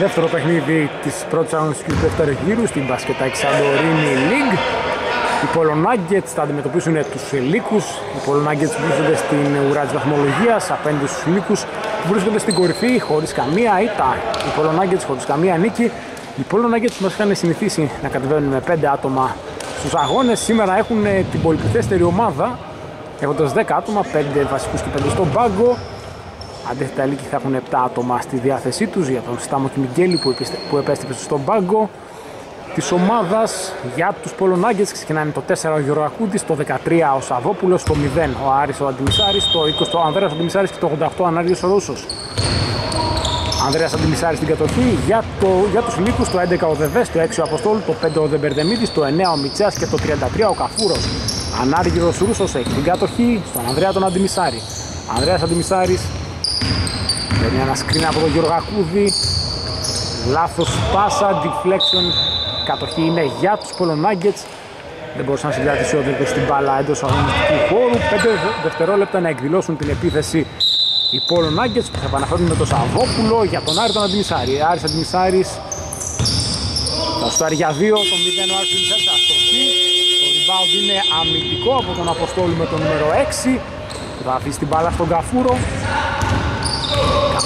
Δεύτερο παιχνίδι της πρώτης αγωνιστικής του δεύτερου γύρου στην Μπασκετάκη Σαντορίνη League. Οι Πολωνάγκετς θα αντιμετωπίσουν τους Λύκους. Οι Πολωνάγκετς βρίσκονται στην ουρά της βαθμολογίας απέναντι στους Λύκους που βρίσκονται στην κορυφή χωρίς καμία ήττα. Οι Πολωνάγκετς χωρίς καμία νίκη. Οι Πολωνάγκετς μας είχαν συνηθίσει να κατεβαίνουν με 5 άτομα στους αγώνες. Σήμερα έχουν την πολυπληθέστερη ομάδα έχοντας 10 άτομα, 5 βασικούς και 5 στον πάγκο. Αντίθετα, οι θα έχουν 7 άτομα στη διάθεσή τους για τον Στάμος Κιμιγγέλη που, που επέστρεψε στον πάγκο της ομάδας για τους Πολωνάγκες ξεκινάνε το 4 ο Γεωργακούδης, το 13 ο Σαββόπουλος, το 0 ο Άρης ο Αντιμισάρης, το 20 ο Ανδρέας Αντιμισάρης και το 88 ο Ανάργιος ο Ρούσος. Ανδρέας Αντιμισάρης στην κατοχή, για, το, για τους Λύκους το 11 ο Δεβές, το 6 ο Αποστόλου, το 5 ο Δεμπερδεμίδης, το 9 ο Μιτσέας και το 33 ο Καφούρος. Ανάργυρος Ρούσος έχει την κατοχή στον Ανδρέα τον Αντιμισάρη. Ανδρέας Αντιμισάρης παίρνει ένα σκριν από τον Γεωργακούδη. Λάθος πάσα, deflection, κατοχή είναι για τους Πολωνάγκετς. Δεν μπορούσαν να συγκρατήσει ο Δεύκος στην μπάλα εντός αγωνιστικού χώρου. 5 δευτερόλεπτα να εκδηλώσουν την επίθεση οι Πολωνάγκετς που θα επαναφέρουν με τον Σαββόπουλο για τον Άρη τον Αντιμισάρη. Άρης Αντιμισάρης θα στο για 2, το 0 ο Άρης Αντιμισάρης αστοχή. Το rebound είναι αμυντικό από τον Αποστόλου με το νούμερο 6 που θα αφήσει την μπάλα στον Καφούρο.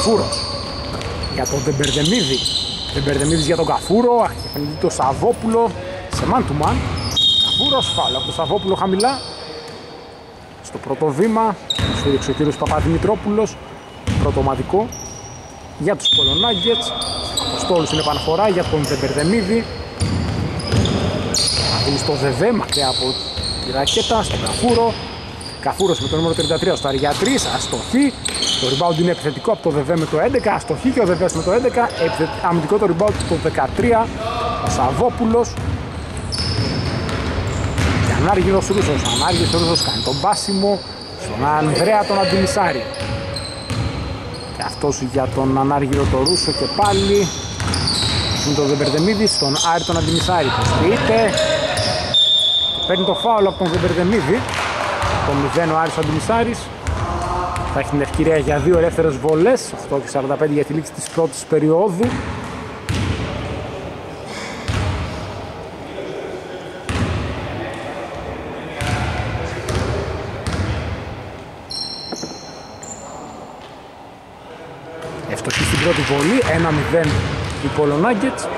Καφούρος για τον Δεμπερδεμίδη. Δεμπερδεμίδης για τον Καφούρο, απέναντι το Σαββόπουλο σε man to man. Καφούρος φάλα από το Σαββόπουλο χαμηλά. Στο πρώτο βήμα, σφίριξε ο κύριος Παπαδημητρόπουλος, πρωτοματικό για τους Πολωνάγκετς. Αποστόλους είναι επαναφορά για τον Δεμπερδεμίδη. Αφήνει στο ΔΕΒΕ, μακριά από τη ρακέτα, στον Καφούρο. Καφούρος με το νούμερο 33 στο Αριά 3, αστοχή. Το rebound είναι επιθετικό από το ΔΕΒΕ με το 11, αστοχή και ο ΔΕΒΕς με το 11, αμυντικό το rebound το 13, ο Σαββόπουλος. Και Ανάργυρος Ρούσος, Ανάργυρος Ρούσος κάνει τον πάσιμο στον Ανδρέα τον Αντιμισάρη. Και αυτός για τον Ανάργυρο το Ρούσο και πάλι είναι το Δεμπερδεμίδη στον Άρη τον Αντιμισάρη. Προσποιείται, παίρνει το φάουλ από τον Δεμπερδεμίδη. Το 0 ο Άρης Αντιμισάρης. Θα έχει την ευκαιρία για δύο ελεύθερες βολές, 8 και 45 για τη λήξη της πρώτης περίοδου. Ευτοχή στην πρώτη βολή, 1-0 οι Πολωνάγκετς.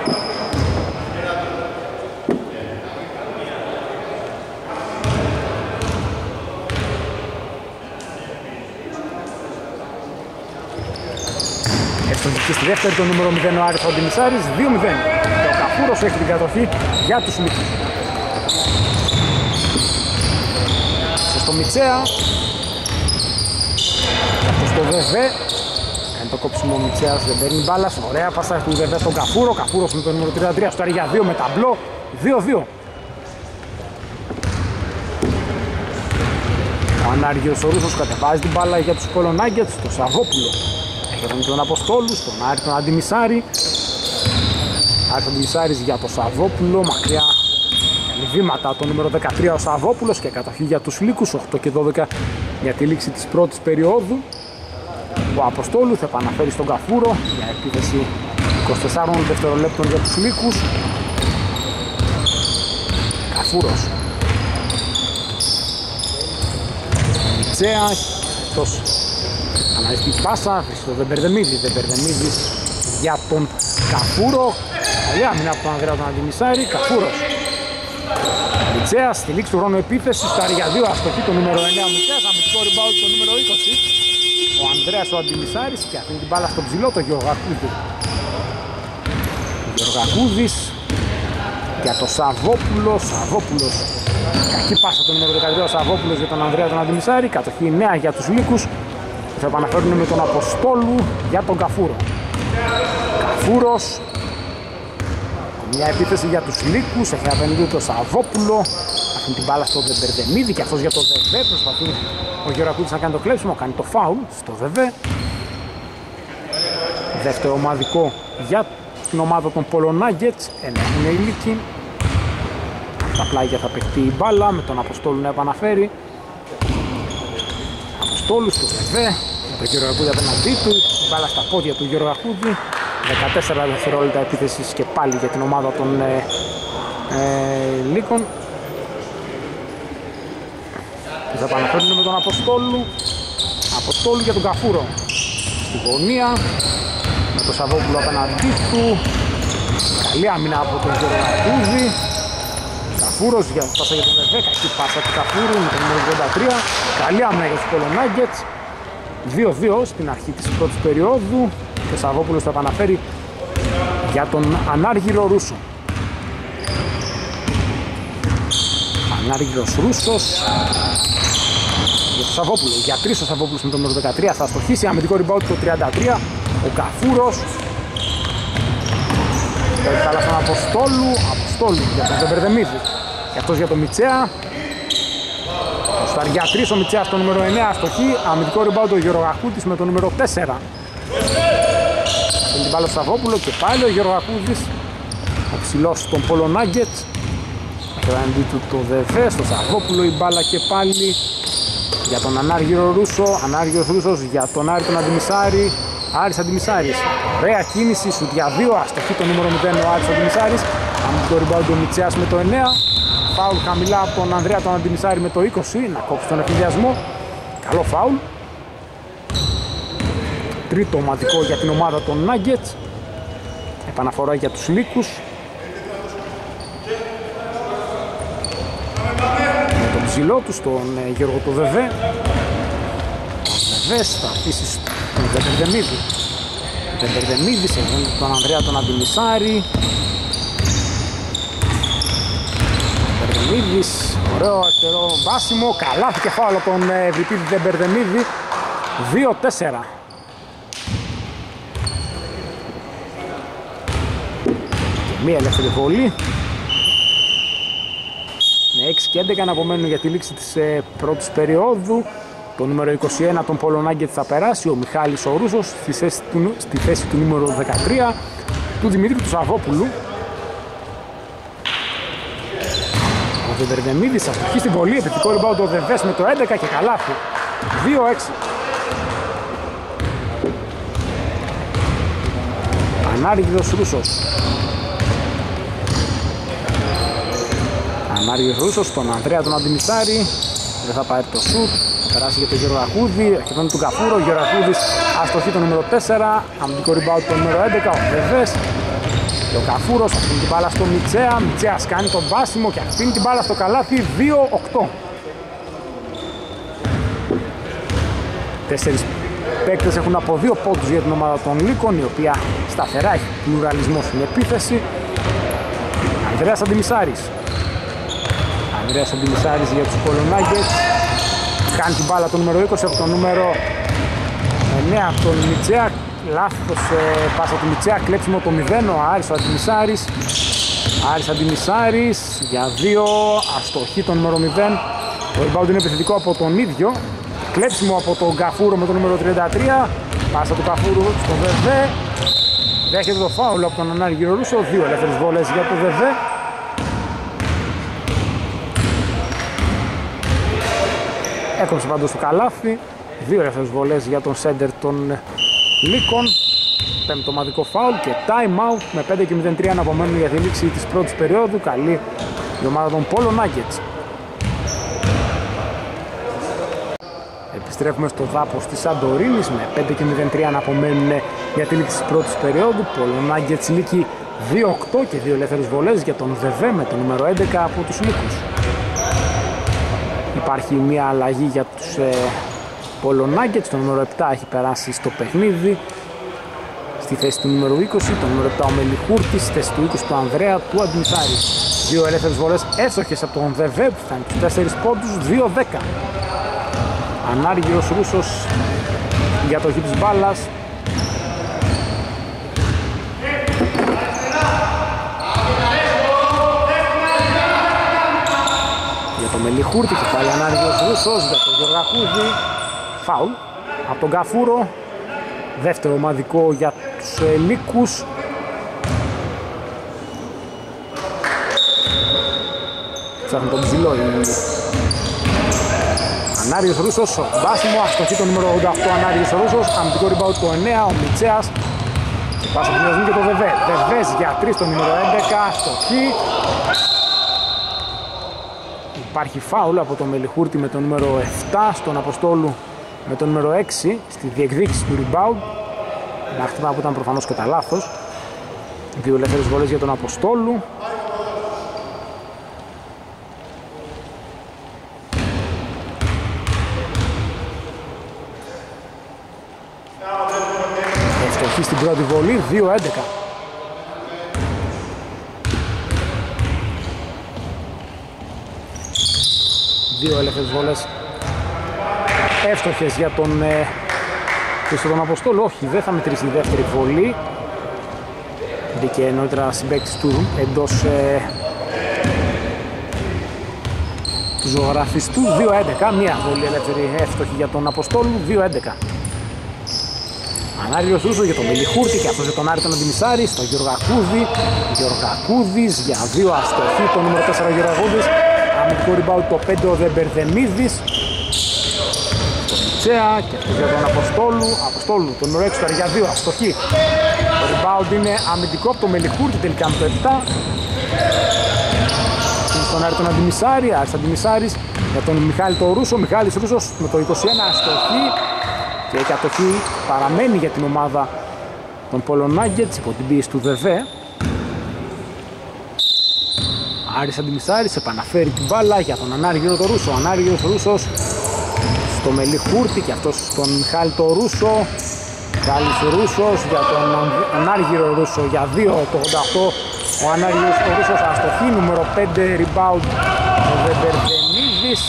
Και στη δεύτερη το νούμερο 0 ο Άρης Αντιμισάρης, 2-0. Και ο Καφούρος έχει την κατοχή για τους Λύκους. Στο Μιτσέα. Αυτό στο ΒΒ. Κάνει το κόψιμο ο Μιτσέας, δεν παίρνει μπάλας. Ωραία πάσα του ΒΒ στον Καφούρο. Καφούρος με το νούμερο 33 στο για 2 με ταμπλό. 2-2. Ο Ανάργιος ο Ρούσος κατεβάζει την μπάλα για τους Κολονάγκετς, το Σαββόπουλο. Έχει τον Αποστόλου, τον Άρη τον Αντιμισάρη. Άρη Αντιμισάρης για το Σαββόπουλο, μακριά κάνει βήματα το νούμερο 13 ο Σαββόπουλος και κατοχή για τους Λύκους, 8 και 12 για τη λήξη της πρώτης περίοδου. Ο Αποστόλου θα επαναφέρει στον Καφούρο για επίθεση 24 δευτερολέπτων για τους Λύκους. Καφούρος. Μιτσέα, αυτός Αναλυστή πάσα, στο Δεμπερδεμίδη, Δεμπερδεμίδης για τον Καφούρο. Καλή άμυνα από τον Ανδρέας τον Αντιμισάρη, Καφούρος. Μιτσέας στη λήξη του χρόνου επίθεσης, στα για 2 αστοχή το νούμερο 9 Μιτσέας, αμυντικό rebound το νούμερο 20. Ο Ανδρέας ο Αντιμισάρης και αφήνει την μπάλα στο ψηλό το Γεωργακούδη. Ο Γεωργακούδης για το Σαββόπουλο, Σαββόπουλος. Κακή πάσα το νούμερο 13 ο Σαββόπουλος για τον Ανδρέας τον Αντιμισάρη, κατοχή νέα για τους Λύκους. Θα επαναφέρουν με τον Αποστόλου για τον Καφούρο. Καφούρος. Μια επίθεση για τους Λύκους. Έχει απέναντι το Σαββόπουλο. Αφήνει την μπάλα στο Δεμπερδεμίδη και αυτός για το ΔΕΒΕ. Προσπαθεί ο Γεωργακούτης να κάνει το κλέψιμο. Κάνει το φάουλ στο ΔΕΒΕ. Δεύτερο ομαδικό για την ομάδα των Πολωνάγκετς. Ενέχουν οι Λύκοι. Τα πλάγια θα παιχτεί η μπάλα με τον Αποστόλου να επαναφέρει. Αποστόλου στο ΔΕΒΕ. Το Γεωργακούδη απέναντί του, μπάλα στα πόδια του Γεωργακούδη. 14 δευτερόλεπτα επίθεσης και πάλι για την ομάδα των ε, ε, Λύκων. Θα επαναφέρουν με τον Αποστόλου. Αποστόλου για τον Καφούρο. Στη γωνία. Με τον Σαββόπουλο απέναντί του. Καλή άμυνα από τον Γεωργακούδη. Καφούρος για πάσα για τον Δεβέκα. Εκεί πάσα του Καφούρου με τον νούμερο 83. Καλή άμυνα για τους Κολονάγκετς. 2-2 στην αρχή της πρώτης περίοδου. Και ο Σαββόπουλος θα επαναφέρει για τον Ανάργυρο Ρούσο. Ανάργυρος Ρούσος για τον Σαββόπουλο. Για τρεις ο Σαββόπουλος με τον νούμερο 13 θα στοχίσει. Αμυντικό rebound το 33. Ο Καφούρος. Έχει καλά στον Αποστόλου. Αποστόλου για τον Ζεμπερδεμίδη. Και αυτός για τον Μιτσέα. Ο Σταριά 3 ο Μιτσέας το νούμερο 9 αστοχή. Αμυντικό rebound ο Γεωργακούτης με το νούμερο 4. την μπάλα στο Σαββόπουλο και πάλι ο Γεωργακούτης. Ο ψηλός των Πόλο Nuggets. Απέναντί του το ΔΕΒΕ, στο Σαββόπουλο η μπάλα και πάλι για τον Ανάργυρο Ρούσο, Ανάργυρος Ρούσος για τον Άρη τον Αντιμισάρη, Άρης Αντιμισάρης. Ωραία κίνηση, σου για δύο, αστοχή το νούμερο 0 ο Άρης Αντιμισάρης. Αν το rebound ο Μιτσιάς με το 9. Φάουλ χαμηλά από τον Ανδρέα τον Αντιμισάρη με το 20, να κόψει τον εφηδιασμό. Καλό φάουλ. Τρίτο ομαδικό για την ομάδα των Nuggets. Επαναφορά για τους Λύκους. ψηλό τους στον ε, Γιώργο του Βεβέ. Ο Βεβές θα αφήσει τον Βερδεμίδη. Βερδεμίδη σε τον Ανδρέα τον Αντιμισάρη. Βερδεμίδης, ωραίο αριστερό μπάσιμο, καλά και φάουλο τον Ευρυπίδη Δεμπερδεμίδη. 2-4. Μία ελεύθερη βολή. 6 και 11 να απομένουν για τη λήξη της ε, πρώτης περίοδου. Το νούμερο 21 των Πολωνάγκετ θα περάσει, ο Μιχάλης ο Ρούσος στη θέση του, στη θέση του νούμερο 13 του Δημήτρη του Σαββόπουλου. Ο Δεβερδεμίδης αστοχή στην πολύ, επιθετικό rebound ο Δεβές με το 11 και καλάθι. 2-6. Ανάργυρος Ρούσος. Μάριος Ρούσος στον Ανδρέα τον Αντιμιστάρη δεν θα πάρει το σουτ θα περάσει για τον Γιώργο Ακούδη αρχιβαίνει του Καφούρο, Γιώργο Ακούδης αστοχή το νούμερο 4 αμυντικό rebound το νούμερο 11 ο Βεβές και ο Καφούρος αφήνει την μπάλα στο Μιτσέα. Μιτσέας κάνει τον βάσιμο και αφήνει την μπάλα στο καλάθι. 2-8 Τέσσερις παίκτες έχουν από δύο πόντους για την ομάδα των Λύκων η οποία σταθερά έχει πλουραλισμό στην επίθεση. Ανδρέας Αντιμισάρης. Ανδρέας Αντιλισάρης για τους Πολωνάγκες κάνει την μπάλα το νούμερο 20 από το νούμερο 9 από τον Μιτσέα λάθος ε, πάσα του Μιτσέα κλέψιμο το 0 ο Άρης ο Αντιμισάρης. Άρης Αντιμισάρης για 2 αστοχή το νούμερο 0 το rebound είναι επιθετικό από τον ίδιο. Κλέψιμο από τον Καφούρο με το νούμερο 33 πάσα του Καφούρου στο ΒΒ δέχεται το φάουλο από τον Ανάρη Γυρορούσο δύο ελεύθερες βόλες για το ΒΒ Έκοψε πάντως το καλάθι. Δύο ελεύθερες βολές για τον σέντερ των Λίκων. Πέμπτο ομαδικό φάουλ και time out με 5 και 0-3 να απομένουν για τη λήξη της πρώτης περίοδου. Καλή η ομάδα των Polo Nuggets. Επιστρέφουμε στο δάπος της Σαντορίνης με 5 και 0-3 να απομένουν για τη λήξη της πρώτης περίοδου. Polo Nuggets λύκει 2-8 και δύο ελεύθερες βολές για τον ΔΕΒΕ με το νούμερο 11 από τους Λύκους. Υπάρχει μια αλλαγή για τους ε, Πολωνάγκετς, το νούμερο 7 έχει περάσει στο παιχνίδι. Στη θέση του νούμερου 20, το νούμερο 7 ο Μελιχούρτης, στη θέση του 20 του Ανδρέα του Αντιμισάρη. Δύο ελεύθερες βολές εύστοχες από τον ΔΕΒΕ που φτάνει τους 4 πόντους, 2-10. Ανάργυρος Ρούσος για το χι της μπάλας, Μελιχούρτη και πάλι ανάγκης Ρούσος για τον Γεωργακούδη φάουλ από τον Καφούρο δεύτερο ομαδικό για τους Ελίκους ψάχνουν τον ψηλό Ανάριος Ρούσος, μπάσιμο, αστοχή το νούμερο 88 Ανάριος Ρούσος, αμυντικό rebound το 9, ο Μιτσέας Πάσα του και το Βεβέ. Βεβές για 3 στο νούμερο 11. Στοχή. Υπάρχει φάουλ από τον Μελιχούρτη με το νούμερο 7 στον Αποστόλου με το νούμερο 6 στη διεκδίκηση του rebound. Ένα χτυπά που ήταν προφανώς κατά λάθος. Δύο ελεύθερες βολές για τον Αποστόλου. Ευστοχή στην πρώτη βολή, 2-11. Δύο ελεύθερες βολές εύστοχες για τον ε, τον Αποστόλου. Όχι, δεν θα μετρήσει η δεύτερη βολή. Μπήκε νωρίτερα συμπαίκτης του εντός ε, του ζωγραφιστού 2-11. Μία βολή ελεύθερη εύστοχη για τον Αποστόλου 2-11. Ανάριος Ρούσο για τον Μελιχούρτη και αυτός για τον Άρη τον Αντιμισάρη στο Γιωργακούδη. Γιωργακούδης για δύο αστοχή το νούμερο 4 Γιωργακούδης. Αμυντικό rebound το 5 ο Δεμπερδεμίδης. Το Μιτσέα και αυτός για τον Αποστόλου. Αποστόλου το νούμερο 6 για δύο αστοχή. Το rebound είναι αμυντικό από το Μελιχούρτη τελικά με το 7. Στον Άρη τον Αντιμισάρη, Άρης Αντιμισάρης για τον Μιχάλη το Ρούσο. Μιχάλης Ρούσος με το 21 αστοχή και η κατοχή παραμένει για την ομάδα των Polo Nuggets υπό την πίεση του ΔΕΒΕ. Άρης Αντιμισάρης επαναφέρει την μπάλα για τον Ανάργυρο το Ρούσο. Ο Ανάργυρος Ρούσος στο Μελί Χούρτη και αυτός στον Μιχάλη το Ρούσο. Μιχάλης Ρούσος για τον Ανάργυρο Ρούσο για 2 το 88. Ο Ανάργυρος ο Ρούσος αστοχή νούμερο 5 rebound ο Βεμπερδενίδης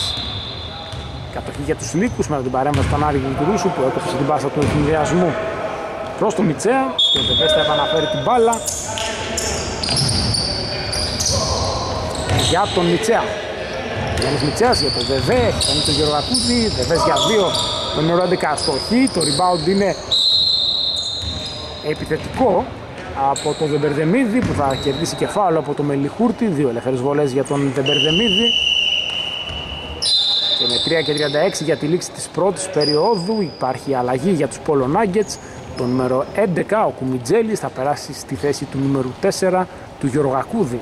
Κατοχή για τους Λύκους με την παρέμβαση του Ανάρη του Ρούσου που έκοψε την πάσα του ευνηδιασμού προς τον Μιτσέα και ο Βεβές θα επαναφέρει την μπάλα για τον Μιτσέα. Γιάννης Μιτσέας για τον Βεβέ, κάνει τον Γεωργακούδη, Βεβές για δύο, τον νούμερο 11 αστοχή, το rebound είναι επιθετικό από τον Δεμπερδεμίδη που θα κερδίσει κεφάλαιο από τον Μελιχούρτη, δύο ελεύθερες βολές για τον Δεμπερδεμίδη και με 3 και 36 για τη λήξη της πρώτης περίοδου υπάρχει αλλαγή για τους Polo Nuggets. Το νούμερο 11, ο Κουμιτζέλης, θα περάσει στη θέση του νούμερου 4 του Γιωργακούδη.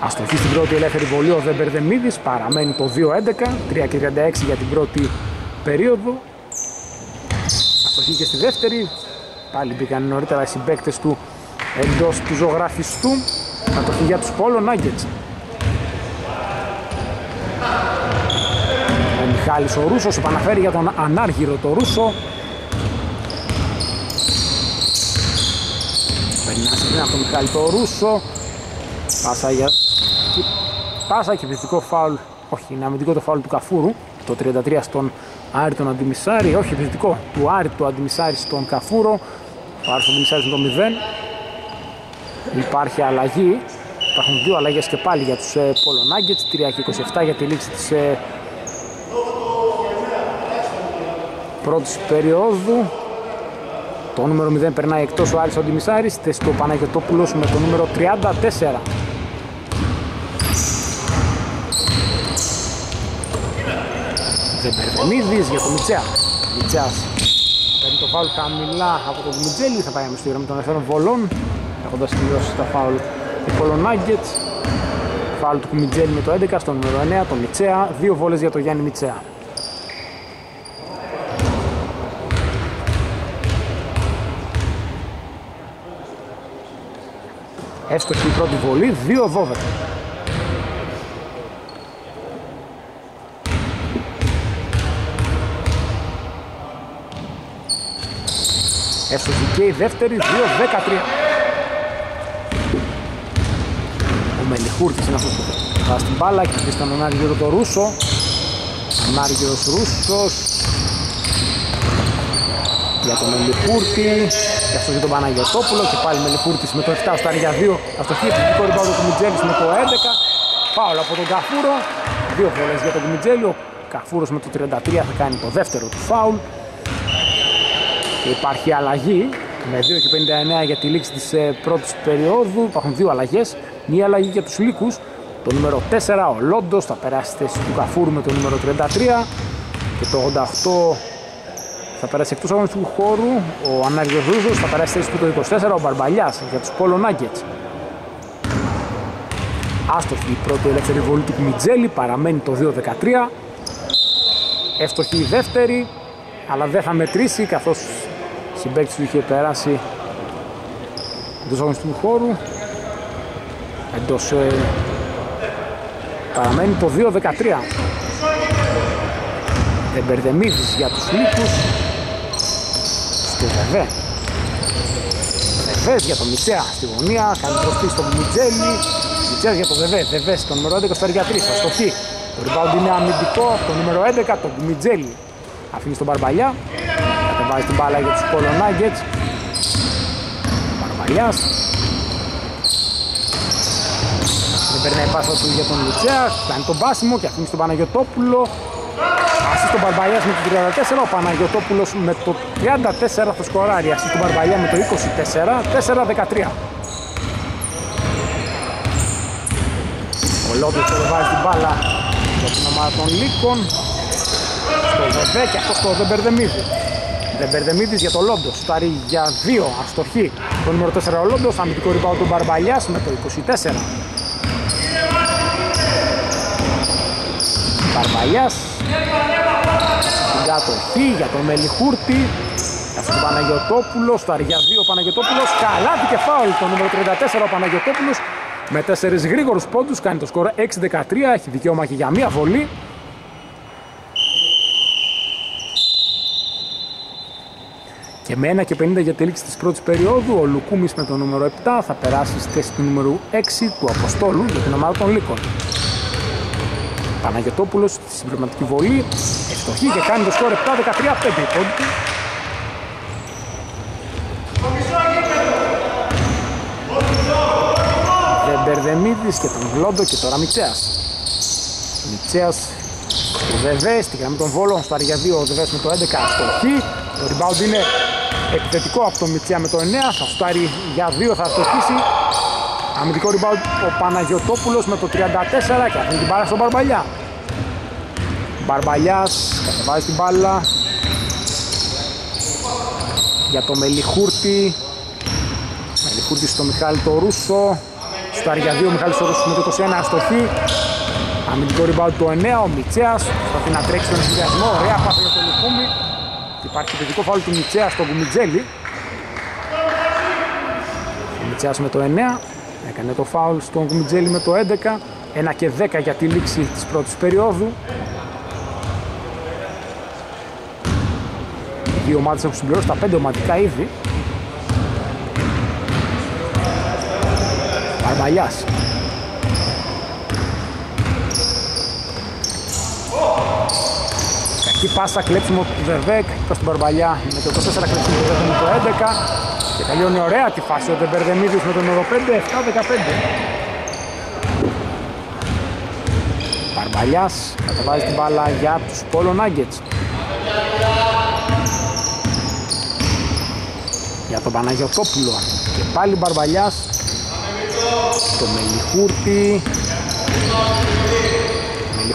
Αστοχή στην πρώτη ελεύθερη βολή. Ο Δεμπερδεμίδης, παραμένει το 2-11, 3 και 36 για την πρώτη περίοδο. Αστοχή και στη δεύτερη, πάλι μπήκαν νωρίτερα οι συμπαίκτες του εντός του ζωγραφιστού. Κατοχή για τους Polo Nuggets ο Μιχάλης ο Ρούσος επαναφέρει για τον ανάργυρο το Ρούσο. Περνάει από τον Μιχάλη το Ρούσο. Πάσα για πάσα και επιθετικό φάουλ όχι είναι αμυντικό το φάουλ του Καφούρου το 33 στον Άρη τον Αντιμισάρη όχι επιθετικό του Άρη του Αντιμισάρη στον Καφούρο ο Άρης Αντιμισάρης με το 0 υπάρχει αλλαγή. Υπάρχουν δύο αλλαγές και πάλι για τους ε, Polo Nuggets, 3 και 27 για τη λήξη της ε, πρώτης περίοδου. Το νούμερο 0 περνάει εκτός ο Άρης ο Ντιμισάρης, θέση του Παναγιωτόπουλος με το νούμερο 34. Ζεμπερδεμίδης για το Μιτσέα. Μιτσέας παίρνει το φάουλ χαμηλά από τον Μιτζέλη, θα πάει με των ελευθερών βολών έχοντας τελειώσει τα φάουλ οι Polo Nuggets φάουλ του Κουμιτζέλη με το 11 στο νούμερο 9 το Μιτσέα δύο βόλες για το Γιάννη Μιτσέα Έστοχη η πρώτη βολή 2-12 Έστοχη και η δεύτερη 2-13 Μελιχούρτης είναι αυτός που θα στην μπάλα και πει στον Ανάργυρο το Ρούσο. Ανάργυρος Ρούσος. Για τον Μελιχούρτη και αυτό για τον Παναγιωτόπουλο και πάλι Μελιχούρτης με το 7 στα για 2 αστοχή επιθυμικό ριμπάουδο του Μιτζέλης με το 11 Πάολο από τον Καφούρο. Δύο φορές για τον Μιτζέλη ο Καφούρος με το 33 θα κάνει το δεύτερο του φάουλ. και υπάρχει αλλαγή με 2 και 59 για τη λήξη της ε, πρώτης περίοδου υπάρχουν δύο αλλαγές Μία αλλαγή για τους Λύκους. Το το νούμερο 4 ο Λόντος θα περάσει στη θέση του Καφούρου με το νούμερο 33 και το 88 θα περάσει εκτός αγωνιστικού χώρου ο Ανάργιος Ρούζος, θα περάσει στη θέση του το 24 ο Μπαρμπαλιάς για τους Πόλο Nuggets. Άστοχη η πρώτη ελεύθερη βολή του Μιτζέλη, παραμένει το 2-13. Εύστοχη η δεύτερη, αλλά δεν θα μετρήσει καθώς συμπαίκτης του είχε περάσει εντός αγωνιστικού χώρου. Εντός ε, παραμένει το 2-13. Εμπερδεμίδης για τους Λύκους. Στο Βεβέ. Βεβές για τον Μιτσέα στη γωνία, κάνει προσπίση στον Μιτζέλη. Μιτσέας για τον Βεβέ, Βεβές στο νούμερο 11 στο 3, αστοχή. Το rebound είναι αμυντικό, το νούμερο 11, τον Μιτζέλη. Αφήνει στον Μπαρμπαλιά, κατεβάζει την μπάλα για τους Polo Nuggets. Μπαρμπαλιάς. Δεν περνάει πάσα του για τον Μιτσέα, κάνει τον πάσιμο και αφήνει στον Παναγιωτόπουλο. Ασύ στον Μπαρμπαλιάς με το 34, ο Παναγιωτόπουλος με το 34 θα σκοράρει. Ασύ στον Μπαρμπαλιάς με το 24, 4-13. Ο Λόντος βάζει την μπάλα για την ομάδα των Λύκων. Στο Βεβέ και αυτό στο Δεμπερδεμίδη. Δεμπερδεμίδης για το Λόντος. Στάρει για 2 αστοχή. Το νούμερο 4 ο Λόντος. Αμυντικό ριμπάου του Μπαρμπαλιάς με το 24. Μπαρμπαλιάς. Την κατοχή για τον Μελιχούρτη. Αυτό τον Παναγιωτόπουλο. Στάρει για 2 ο Παναγιωτόπουλος. Καλάθι και φάουλ το νούμερο 34 ο Παναγιωτόπουλος με τέσσερις γρήγορους πόντους κάνει το σκορ 6-13, έχει δικαίωμα και για μία βολή. Και με 1 και 50 για τη λήξη της πρώτης περίοδου, ο Λουκούμης με το νούμερο 7 θα περάσει στη θέση του νούμερου 6 του Αποστόλου για την ομάδα των Λύκων. Παναγιωτόπουλος στη συμπληρωματική βολή, ευστοχή και κάνει το σκορ 7-13, 5 πόντου. Μπερδεμίδης και τον Βλόντο και τώρα Μιτσέας. Μιτσέας του Βεβέ στη γραμμή των Βόλων στο για 2 ο Βεβές με το 11 αστοχή. Το rebound είναι επιθετικό από τον Μιτσέα με το 9, θα φτάρει για 2 θα αστοχήσει. Αμυντικό rebound ο Παναγιωτόπουλος με το 34 και αφήνει την μπάλα στον Μπαρμπαλιά. Μπαρμπαλιάς κατεβάζει την μπάλα για το Μελιχούρτη Μελιχούρτη στο Μιχάλη το Ρούσο στο για 2 ο Μιχάλης Σόρος με το 21 αστοχή. Αμυντικό rebound το 9, ο Μιτσέας προσπαθεί να τρέξει τον συνδυασμό, ωραία πάσα για τον Λουκούμι. Υπάρχει παιδικό φάουλ του Μιτσέας στο Κουμιτζέλη. Ο Μιτσέας με το 9, έκανε το φάουλ στον Κουμιτζέλη με το 11. 1 και 10 για τη λήξη της πρώτης περίοδου. Οι δύο ομάδες έχουν συμπληρώσει τα 5 ομαδικά ήδη. Καρμαλιάς. Κακή πάσα, κλέψιμο του Βερβέκ προς την Μπαρμπαλιά με το 24 κλέψιμο του Βερβέκ με το 11 και τελειώνει ωραία τη φάση ο Δεμπερδεμίδης με το νούμερο 5, 7-15. Μπαρμπαλιάς κατεβάζει την μπάλα για τους Polo Nuggets. Για τον Παναγιωτόπουλο και πάλι Μπαρμπαλιάς το Μελιχούρτη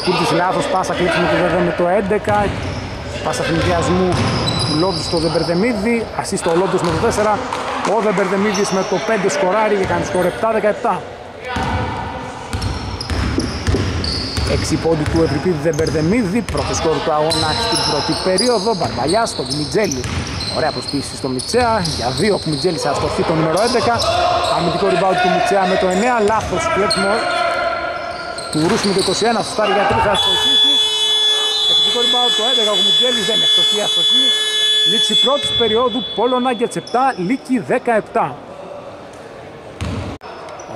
Μελιχούρτης λάθος πάσα κλείψιμο του βέβαια με το 11 πάσα φιλιδιασμού του Λόντους στο Δεμπερδεμίδη ασύστο ο Λόντους με το 4 ο Δεμπερδεμίδης με το 5 σκοράρει και κάνει σκορ 7-17 6 πόντι του Ευρυπίδη Δεμπερδεμίδη πρώτο σκορ του αγώνα στην πρώτη περίοδο Μπαρμπαλιάς στο Μιτζέλη Ωραία προσπίση στο Μιτσέα για δύο που Μιτζέλη σε αστοχή το νούμερο 11. Αμυντικό rebound του Μιτσέα με το 9. Λάθος κλέψιμο του Ρούσου με το 21. Σωστάρει για τρεις θα αστοχήσει. Επιθετικό rebound το 11. Ο Μιτζέλης δεν είναι αστοχή αστοχή. Λήξη πρώτης περίοδου. Πόλο Nuggets 7. Λίκη 17.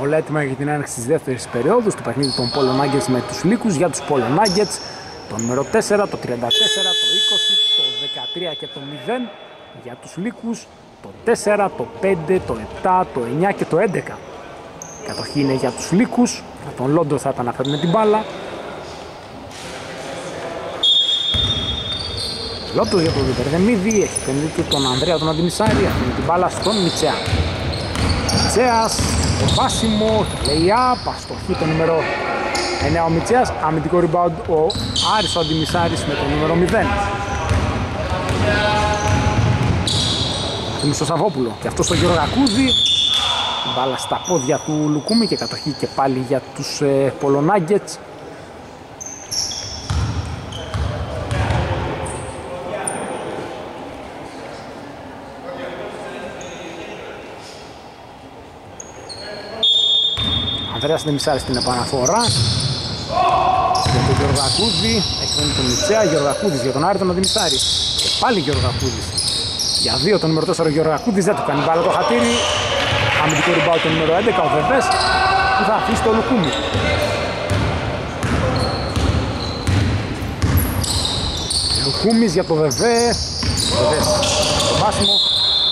Όλα έτοιμα για την άνοιξη της δεύτερης περίοδου στο παιχνίδι των Πόλο Nuggets με τους Λύκους για τους Πόλο Nuggets. Το νούμερο 4, το 34, το 20, το 13 και το 0 για τους Λύκους το 4, το 5, το 7, το 9 και το 11. Κατοχή είναι για τους Λύκους, για τον Λόντο θα τα με την μπάλα. Λόντος για τον Διπερδεμίδη, έχει πενδύει τον Ανδρέα τον Αντιμισάρη, με την μπάλα στον Μιτσέα. Μιτσέας, το βάσιμος, λέει up, αστοχή το νούμερο 9 ο Μιτσέας, αμυντικό rebound ο Άρης ο Αντιμισάρης με το νούμερο 0. Είναι στο Σαββόπουλο και αυτός στο Γιώργο Ακούδη. Μπάλα στα πόδια του Λουκούμη και κατοχή και πάλι για τους ε, Πολωνάγκετς. Ανδρέας Νεμισάρης στην επαναφορά. Για τον Γεωργακούδη έχει βγει τον Μιτσέα, Γεωργακούδης για τον Άρη τον Δημησάρη και πάλι Γεωργακούδης. Για δύο τον νούμερο 4 Γεωργακούδης δεν του κάνει μπάλα το χατήρι αμυντικό ριμπάου το νούμερο 11 ο Βεβές που θα αφήσει το Λουκούμι. Λουκούμις για το Βεβέ. Βεβές το βάσιμο.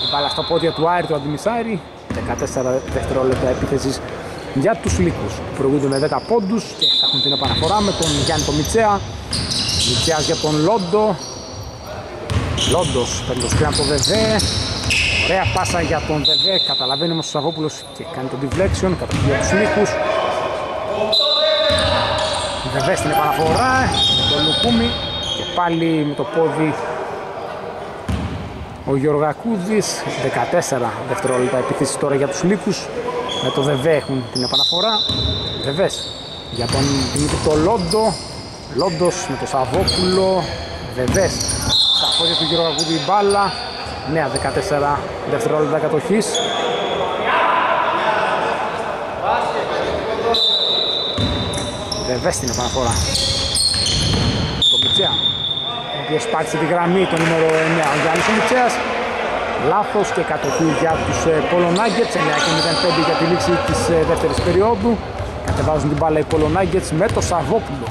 Η μπάλα στα πόδια του Άρη του Αντιμισάρη. 14 δευτερόλεπτα επίθεσης για τους Λύκους που προηγούνται με 10 πόντους και θα έχουν την επαναφορά με τον Γιάννη τον Μιτσέα. Μιτσέας για τον Λόντο. Λόντος παίρνει το σκριν από το Βεβέ Ωραία πάσα για τον Βεβέ καταλαβαίνει όμως ο Σαββόπουλος και κάνει τον deflection κατοχή για τους Λύκους Βεβέ στην επαναφορά με τον Λουκούμι και πάλι με το πόδι. Ο Γιωργακούδης 14 δευτερόλεπτα επιθέσεις τώρα για τους Λύκους με το Δεβέ έχουν την επαναφορά. Δεβές για τον Δημήτρη το Λόντο. Λόντος με το Σαββόπουλο. Δεβές στα πόδια του Γιώργου Αγούδη μπάλα νέα 14 δευτερόλεπτα κατοχής. Δεβές στην επαναφορά. Το Μιτσέα ο οποίος πάτησε τη γραμμή το νούμερο 9 ο Γιάννης ο Μιτσέας λάθος και κατοχή για τους ε, Πολωνάγκετς 9 και 05 για τη λήξη της ε, δεύτερης περίοδου. Κατεβάζουν την μπάλα οι Πολωνάγκετς με το Σαββόπουλο.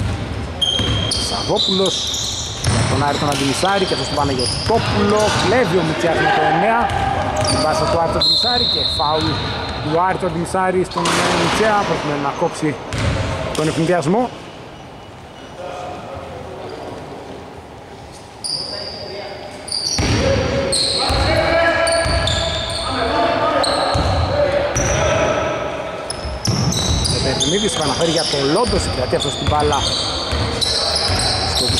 Σαββόπουλος για τον Άρη τον Αντιμισάρη και αυτός τον Παναγιωτόπουλο κλέβει ο Μητσιάς με το 9 την πάσα του Άρη τον Αντιμισάρη και φάουλ του Άρη τον Αντιμισάρη στον ε, Μητσιά προκειμένου να κόψει τον ευνηδιασμό Μίδης επαναφέρει για τον Λόντος συγκρατεί αυτός στην μπάλα στο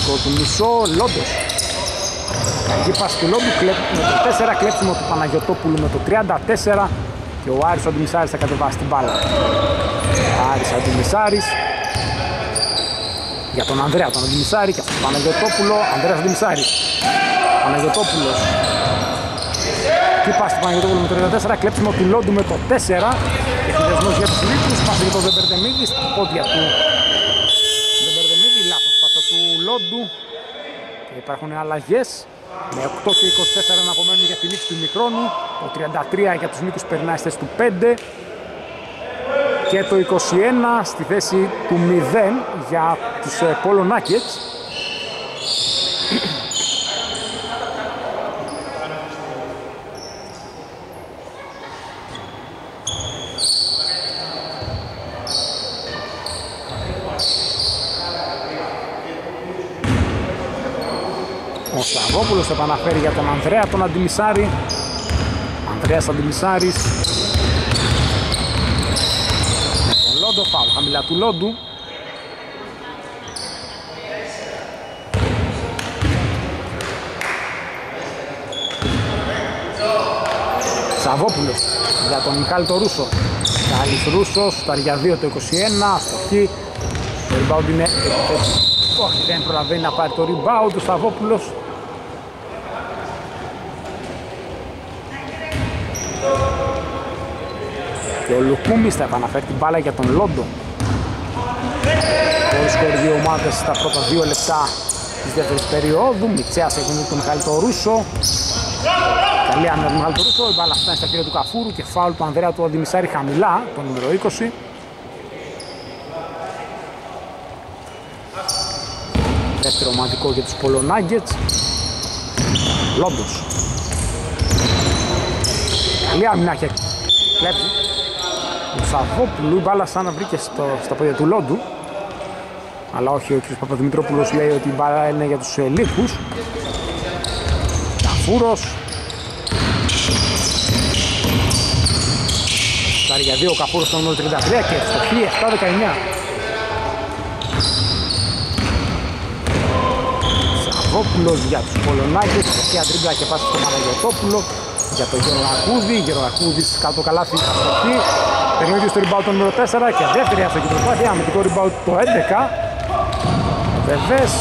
δικό του μισό Λόντος. Κακή πάση του Λόντου με το 4 κλέψιμο του Παναγιωτόπουλου με το 34 και ο Άρης ο Αντιμισάρης θα κατεβάσει την μπάλα. Άρης Αντιμισάρης για τον Ανδρέα τον Αντιμισάρη και αυτόν τον Παναγιωτόπουλο Ανδρέας Αντιμισάρης. Παναγιωτόπουλος Τι πάση του Παναγιωτόπουλου με το 34 κλέψιμο του Λόντου με το 4 Ευθυνδιασμός για τους Λίβους, πάσα για τον Δεμπερδεμίδη στα πόδια του Δεμπερδεμίδη, λάθος πάσα του Λόντου και υπάρχουν αλλαγές. Με 8 και 24 να απομένουν για τη λήξη του μικρόνου. Το 33 για τους Νίκους περνάει στη θέση του 5 και το 21 στη θέση του 0 για τους Polo Nuggets Σαββόπουλος επαναφέρει για τον Ανδρέα τον Αντιμισάρη. Ανδρέας Αντιμισάρης. Με τον Λόντο φάουλ χαμηλά του Λόντου. Σαββόπουλος για τον Μιχάλη το Ρούσο. Μιχάλης Ρούσος, τα για 2 το 21, αστοχή. Το rebound είναι όχι δεν προλαβαίνει να πάρει το rebound του Σαββόπουλος και ο Λουκούμις θα επαναφέρει την μπάλα για τον Λόντο. Χωρίς σκορ δύο ομάδες στα πρώτα δύο λεπτά της δεύτερης περίοδου. Μιτσέας έχει τον Μιχάλη το Ρούσο. Καλή άμυνα του Μιχάλη το Ρούσο. Η μπάλα φτάνει στα χέρια του Καφούρου και φάουλ του Ανδρέα του Αντιμισάρη χαμηλά το νούμερο 20 Δεύτερο ομαδικό για τους Πολωνάγκετς Λόντος. Καλή άμυνα έχει κλέψει του Σαββόπουλου. Η μπάλα σαν να βρήκε στο, στα πόδια του Λόντου. Αλλά όχι, ο κ. Παπαδημητρόπουλος λέει ότι η μπάλα είναι για τους ελίκους. Καφούρος. για δύο, ο Καφούρος στον 0-33 και στο 17-19. Σαββόπουλος για τους Πολωνάκες, δεξιά τρίμπλα και πάση στο Παναγιωτόπουλο για τον Γερονακούδη, Γερονακούδης κάτω καλάθι αστοχή παιχνίδι στο rebound το νούμερο 4 και δεύτερη αστοχή προσπάθεια, αμυντικό rebound το 11. Βεβές,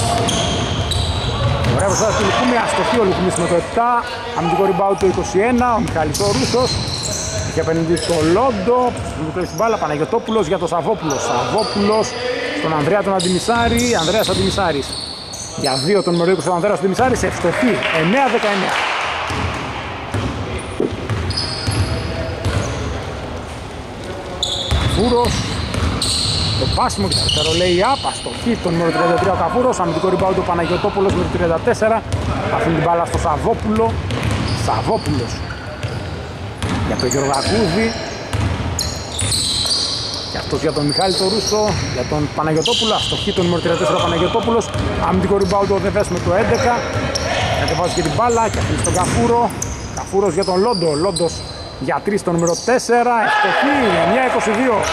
Ωραία προσπάθεια του Λουκούμη, αστοχή ο Λουκούμης με το 7, αμυντικό rebound το 21, ο Μιχάλης ο Ρούσος, και απέναντι στο Λόντο, μου κλέψει την μπάλα, Παναγιωτόπουλος για τον Σαββόπουλο, Σαββόπουλος στον Ανδρέα τον Αντιμισάρη, Ανδρέας Αντιμισάρης. Για δύο τον νούμερο 20 ο Ανδρέας Αντιμισάρης, ευστοχή, 9-19. Καφούρος, το πάσιμο και αριστερό λέει άπα στο χ το νούμερο 33 ο Καφούρος, αμυντικό ριμπάουντ ο Παναγιωτόπουλος με το 34, αφήνει την μπάλα στο Σαββόπουλο, Σαββόπουλος. Για τον Γεωργακούδη και αυτός για τον Μιχάλη το Ρούσο, για τον Παναγιωτόπουλο, αστοχή το νούμερο 34 ο Παναγιωτόπουλος, αμυντικό ριμπάουντ ο Δεβές με το 11, κατεβάζει και την μπάλα και αφήνει στον Καφούρο, Καφούρος για τον Λόντο, Λόντος για 3 το νούμερο 4, ευτοχή, 9-22.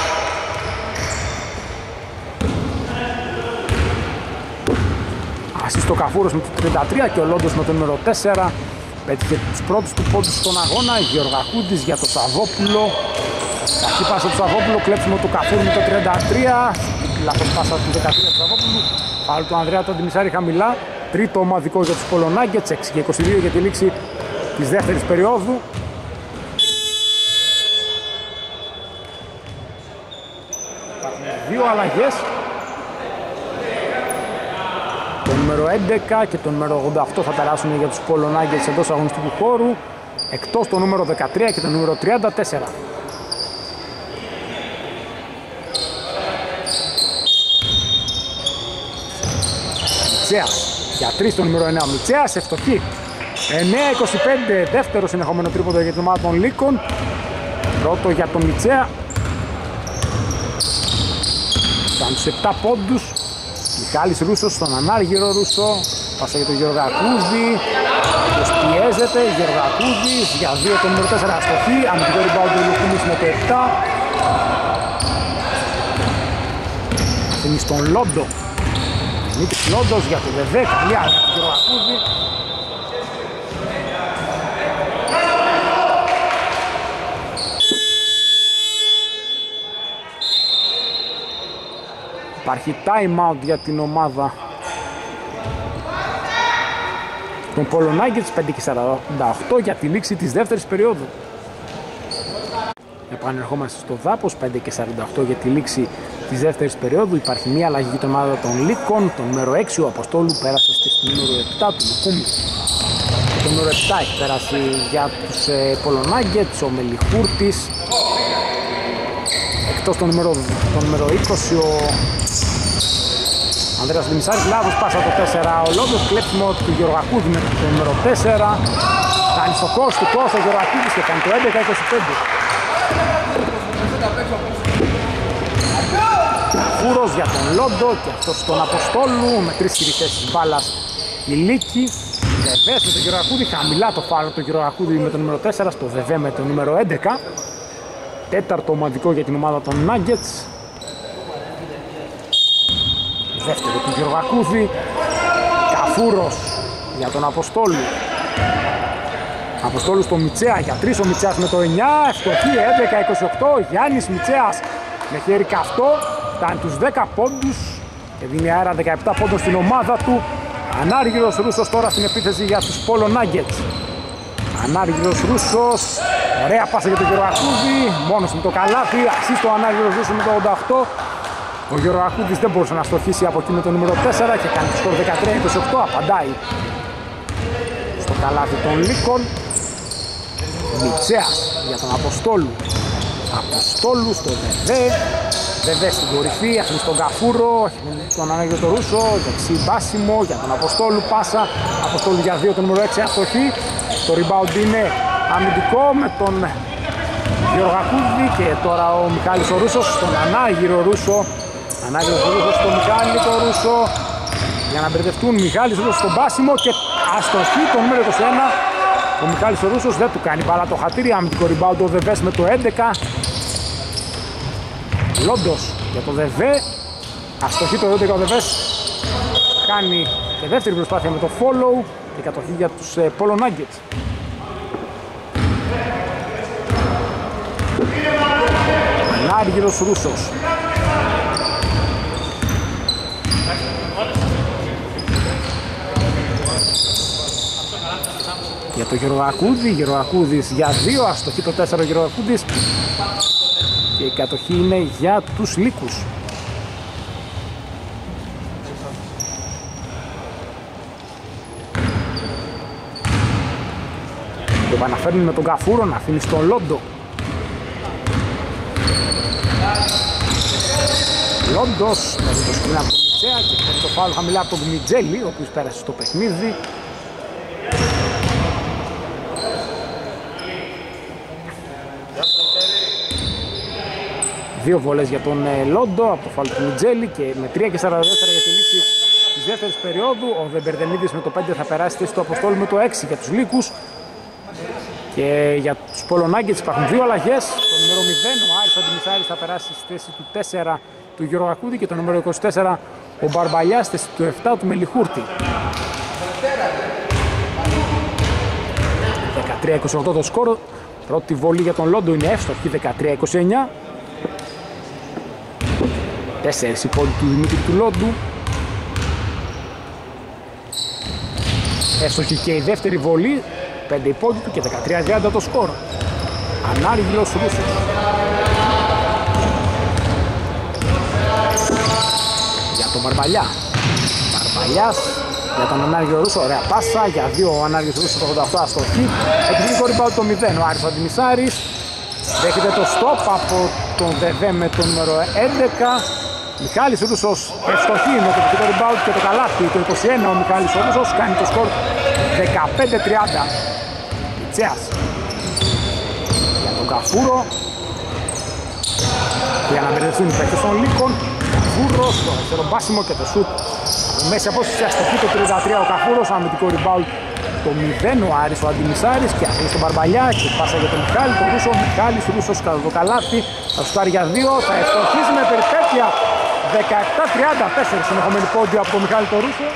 Ασύς το Καφούρος με το 33 και ο Λόντος με το νούμερο 4 πέτυχε τους πρώτους του πόντους στον αγώνα Γεωργακούντης για το Σαββόπουλο. Αρχή πάσα του Σαββόπουλου, κλέψιμο του Καφούρου με το 33 Λάθος πάσα του 13 του Σαββόπουλου. Πάλι του Ανδρέα του Αντιμισάρη χαμηλά. Τρίτο ομαδικό για τους Πολωνάγκετς 6 και 22 για τη λήξη της δεύτερης περίοδου δύο αλλαγές. Το νούμερο 11 και το νούμερο 88 θα περάσουν για τους Polo Nuggets εντός αγωνιστικού χώρου εκτός το νούμερο 13 και το νούμερο 34 Μιτσέας για 3 το νούμερο 9 Μιτσέας ευστοχή. 9-25 δεύτερο συνεχόμενο τρίποδο για την ομάδα των Λύκων. Πρώτο για τον Μιτσέα Ήταν τους 7 πόντους. Μιχάλης Ρούσος στον ανάργυρο Ρούσο. Πάσα για τον Γεωργακούδη Ποιος πιέζεται, Γεωργακούδης για 2 το νούμερο 4 αστοχή. Αμυντικό ριμπάουντ του Λουκούμης με το 7 Αφήνει στον Λόντο. Νίκης Λόντος για το Βεβέ, καλή άδεια του Γεωργακούδη Υπάρχει time out για την ομάδα των Polo Nuggets 5 και 48 για τη λήξη της δεύτερης περίοδου. Επανερχόμαστε στο Δάπος 5 και 48 για τη λήξη της δεύτερης περίοδου. Υπάρχει μία αλλαγή για την ομάδα των Λίκων. Το νούμερο 6 ο Αποστόλου πέρασε στο νούμερο 7 του Λουκούμι. Το νούμερο 7 έχει περάσει για τους ε, Polo Nuggets, ο Μελιχούρτης. Εκτός το νούμερο, το νούμερο 20 ο Ανδρέας Δημισάρης, λάθος πάσα το 4 ο Λόντος, κλέψιμος του Γεωργακούδη με το νούμερο 4 κάνει στο κόστος του κόστος ο Γεωργακούδης και κάνει το 11-25 Φούρος για τον Λόντο και αυτός τον Αποστόλου με τρεις χειριστές της μπάλας η Λίκη Βεβές με τον Γεωργακούδη, χαμηλά το φάρο του Γεωργακούδη με το νούμερο 4 στο Βεβέ με το νούμερο 11 τέταρτο ομαδικό για την ομάδα των Nuggets. Δεύτερο του Γεωργακούδη. Καφούρος για τον Αποστόλου Αποστόλου στο Μιτσέα για τρεις ο Μιτσέας με το 9 ευστοχή 11-28 Γιάννης Μιτσέας με χέρι καυτό. Φτάνει τους 10 πόντους και δίνει αέρα 17 πόντων στην ομάδα του. Ανάργυρος Ρούσος τώρα στην επίθεση για τους Polo Nuggets Ανάργυρος Ρούσος ωραία πάσα για τον Γεωργακούδη μόνος με το καλάθι ασύστο Ανάργυρος Ρούσος με το 88 ο Γεωργακούδης δεν μπορούσε να στοχίσει από εκεί με το νούμερο 4 και κάνει το σκορ 13-28, απαντάει στο καλάθι των Λύκων. Μιτσέας για τον Αποστόλου. Αποστόλου στο Βεβέ. Βεβέ στην κορυφή, αφήνει στον Καφούρο, τον Ανάγκη το Ρούσο, δεξί μπάσιμο για τον Αποστόλου, πάσα. Αποστόλου για 2 το νούμερο 6 αστοχή. Το rebound είναι αμυντικό με τον Γεωργακούδη και τώρα ο Μιχάλης ο Ρούσος στον Ανάγυρο Ρούσο. Ανάγκη ο Ρούσος στο Μιχάλη το Ρούσο. Για να μπερδευτούν Μιχάλης Ρούσος στον Πάσιμο και αστοχή το νούμερο 21 ο Μιχάλης ο Ρούσος δεν του κάνει παρά το χατήρι αμυντικό rebound ο Δεβές με το 11 Λόντος για το Δεβέ. Αστοχή το 11 ο Δεβές κάνει Και δεύτερη προσπάθεια με το follow και κατοχή για τους ε, Polo Nuggets. Ανάργυρος Ρούσος. Για το Γεροακούδη, Γεροακούδης για δύο, αστοχή το 4 Γεροακούδης και η κατοχή είναι για τους Λύκους. Επαναφέρνει με τον Καφούρο να αφήνει στον Λόντο. Λόντος με το σκηνά από τον Μιτσέα και το φάουλ χαμηλά από τον Μιτζέλη, ο οποίος πέρασε στο παιχνίδι. Δύο βολές για τον ε, Λόντο από το φάουλ του Μιτζέλη και με 3 και 44 για τη λήξη της δεύτερης περίοδου. Ο Δεμπερδενίδης με το 5 θα περάσει θέση του Αποστόλου με το 6 για τους Λύκους. Και για τους Πολωνάγκες υπάρχουν δύο αλλαγές. Το νούμερο 0 ο Άρης Αντιμισάρης θα περάσει στη θέση του 4 του Γιώργου Ακούδη και το νούμερο 24 ο Μπαρμπαλιάς στη θέση του 7 του Μελιχούρτη. 13-28 το σκόρο. Πρώτη βολή για τον Λόντο είναι εύστοχη 13-29. Τέσσερις η πόλη του Δημήτρη του Λόντου. Εύστοχη και η δεύτερη βολή. 5 η πόλη του και 13-30 το σκορ. Ανάργυλος Ρούσος. Για τον Μπαρμπαλιά. Μπαρμπαλιάς για τον Ανάργιο Ρούσο. Ωραία πάσα. Για δύο ο Ανάργιος Ρούσος το 88 αστοχή. Επιθυμικό ριμπάου το 0 ο Άρης Αντιμισάρης. Δέχεται το stop από τον ΔΕΔΕ με το νούμερο 11. Μιχάλης Ρούσος ευστοχή με το επιθυμικό ριμπάου και το καλάθι. Το 21 ο Μιχάλης Ρούσος κάνει το σκορ 15-30. Τσέας. Για τον Καφούρο. Για να μπερδευτούν οι παίκτες των Λύκων Καφούρος, το αριστερό μπάσιμο και το σουτ από μέση απόσταση. Αστοχή το 33 ο Καφούρος, αμυντικό rebound το 0 ο Άρης ο Αντιμισάρης και αφήνει στον Μπαρμπαλιά. Και πάσα για τον Μιχάλη, τον Ρούσο, Μιχάλης Ρούσος κατά το καλάθι θα σουτάρει για 2, θα ευστοχίσει με περιπέτεια 17-34 συνεχομένη πόντια από τον Μιχάλη τον Ρούσο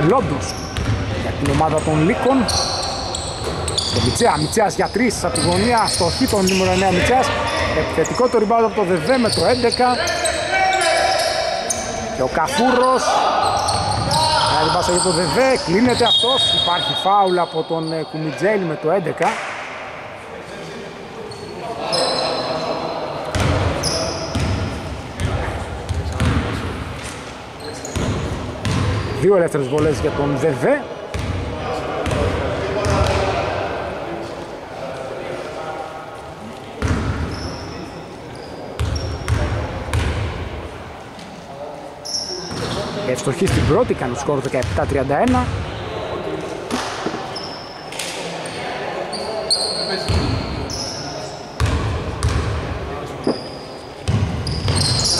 Λόντος. Για την ομάδα των Λύκων. Στο Μιτσέα, Μιτσέας για 3 από τη γωνία. Στο χ τον νούμερο 9 Μιτσέας επιθετικό το ριμπάδο από το ΔΕΒΕ με το 11 και ο Καφούρος. Άλλη πάσα για το ΔΕΒΕ, κλείνεται αυτός. Υπάρχει φάουλ από τον ε, Κουμιτζέλη με το 11 Δύο ελεύθερες βολές για τον ΔΕΒΕ. Ευστοχή στην πρώτη, κάνει το σκορ 17-31.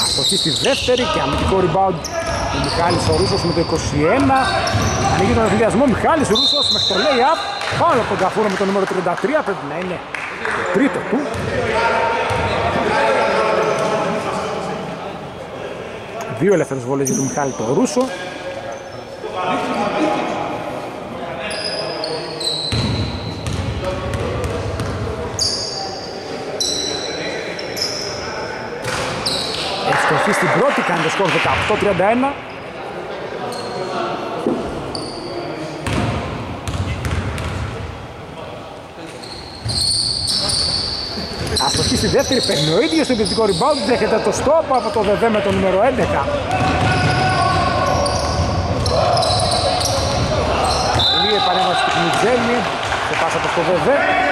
Αστοχή στη δεύτερη και αμυντικό rebound ο Μιχάλης ο Ρούσος με το 21. Ανοίγει τον εφηδιασμό Μιχάλης ο Ρούσος μέχρι το lay-up. Πάνω από τον Καφούρο με το νούμερο 33. Πρέπει να είναι το τρίτο του. Δύο ελεύθερες βολές για τον Μιχάλη το Ρούσο. Ευστοχή στην πρώτη κάνει το σκορ 18-31. Αστοχή στη δεύτερη παίρνει ο ίδιος το επιθετικό rebound, δέχεται το stop από το ΔΕΔΕ με το νούμερο 11. Καλή επανέμβαση του Κνιτζέλη, και πάσα από το ΔΕΔΕ.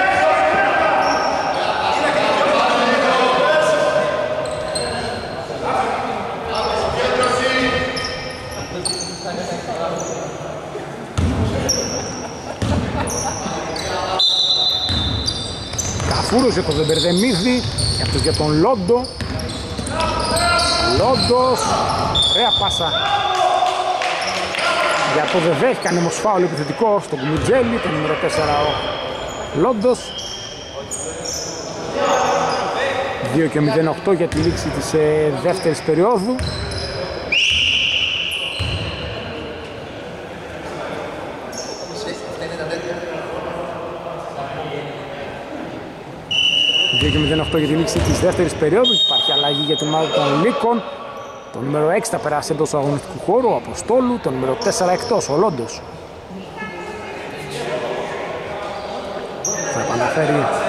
Καφούρος για τον Δεμπερδεμίδη, αυτός για τον Λόντο. Λόντος, ωραία πάσα. Για το Δεβέ έχει κάνει όμως φάουλ επιθετικό στον Κουμιτζέλη, το νούμερο 4 ο Λόντος. 2 και 08 για τη λήξη της ε, δεύτερης περίοδου. Και 08 για τη λήξη της δεύτερης περίοδου. Υπάρχει αλλαγή για την ομάδα των Λύκων. Το νούμερο 6 θα περάσει εντός του αγωνιστικού χώρου, ο Αποστόλου. Το νούμερο 4 εκτός, ο Λόντος. Θα επαναφέρει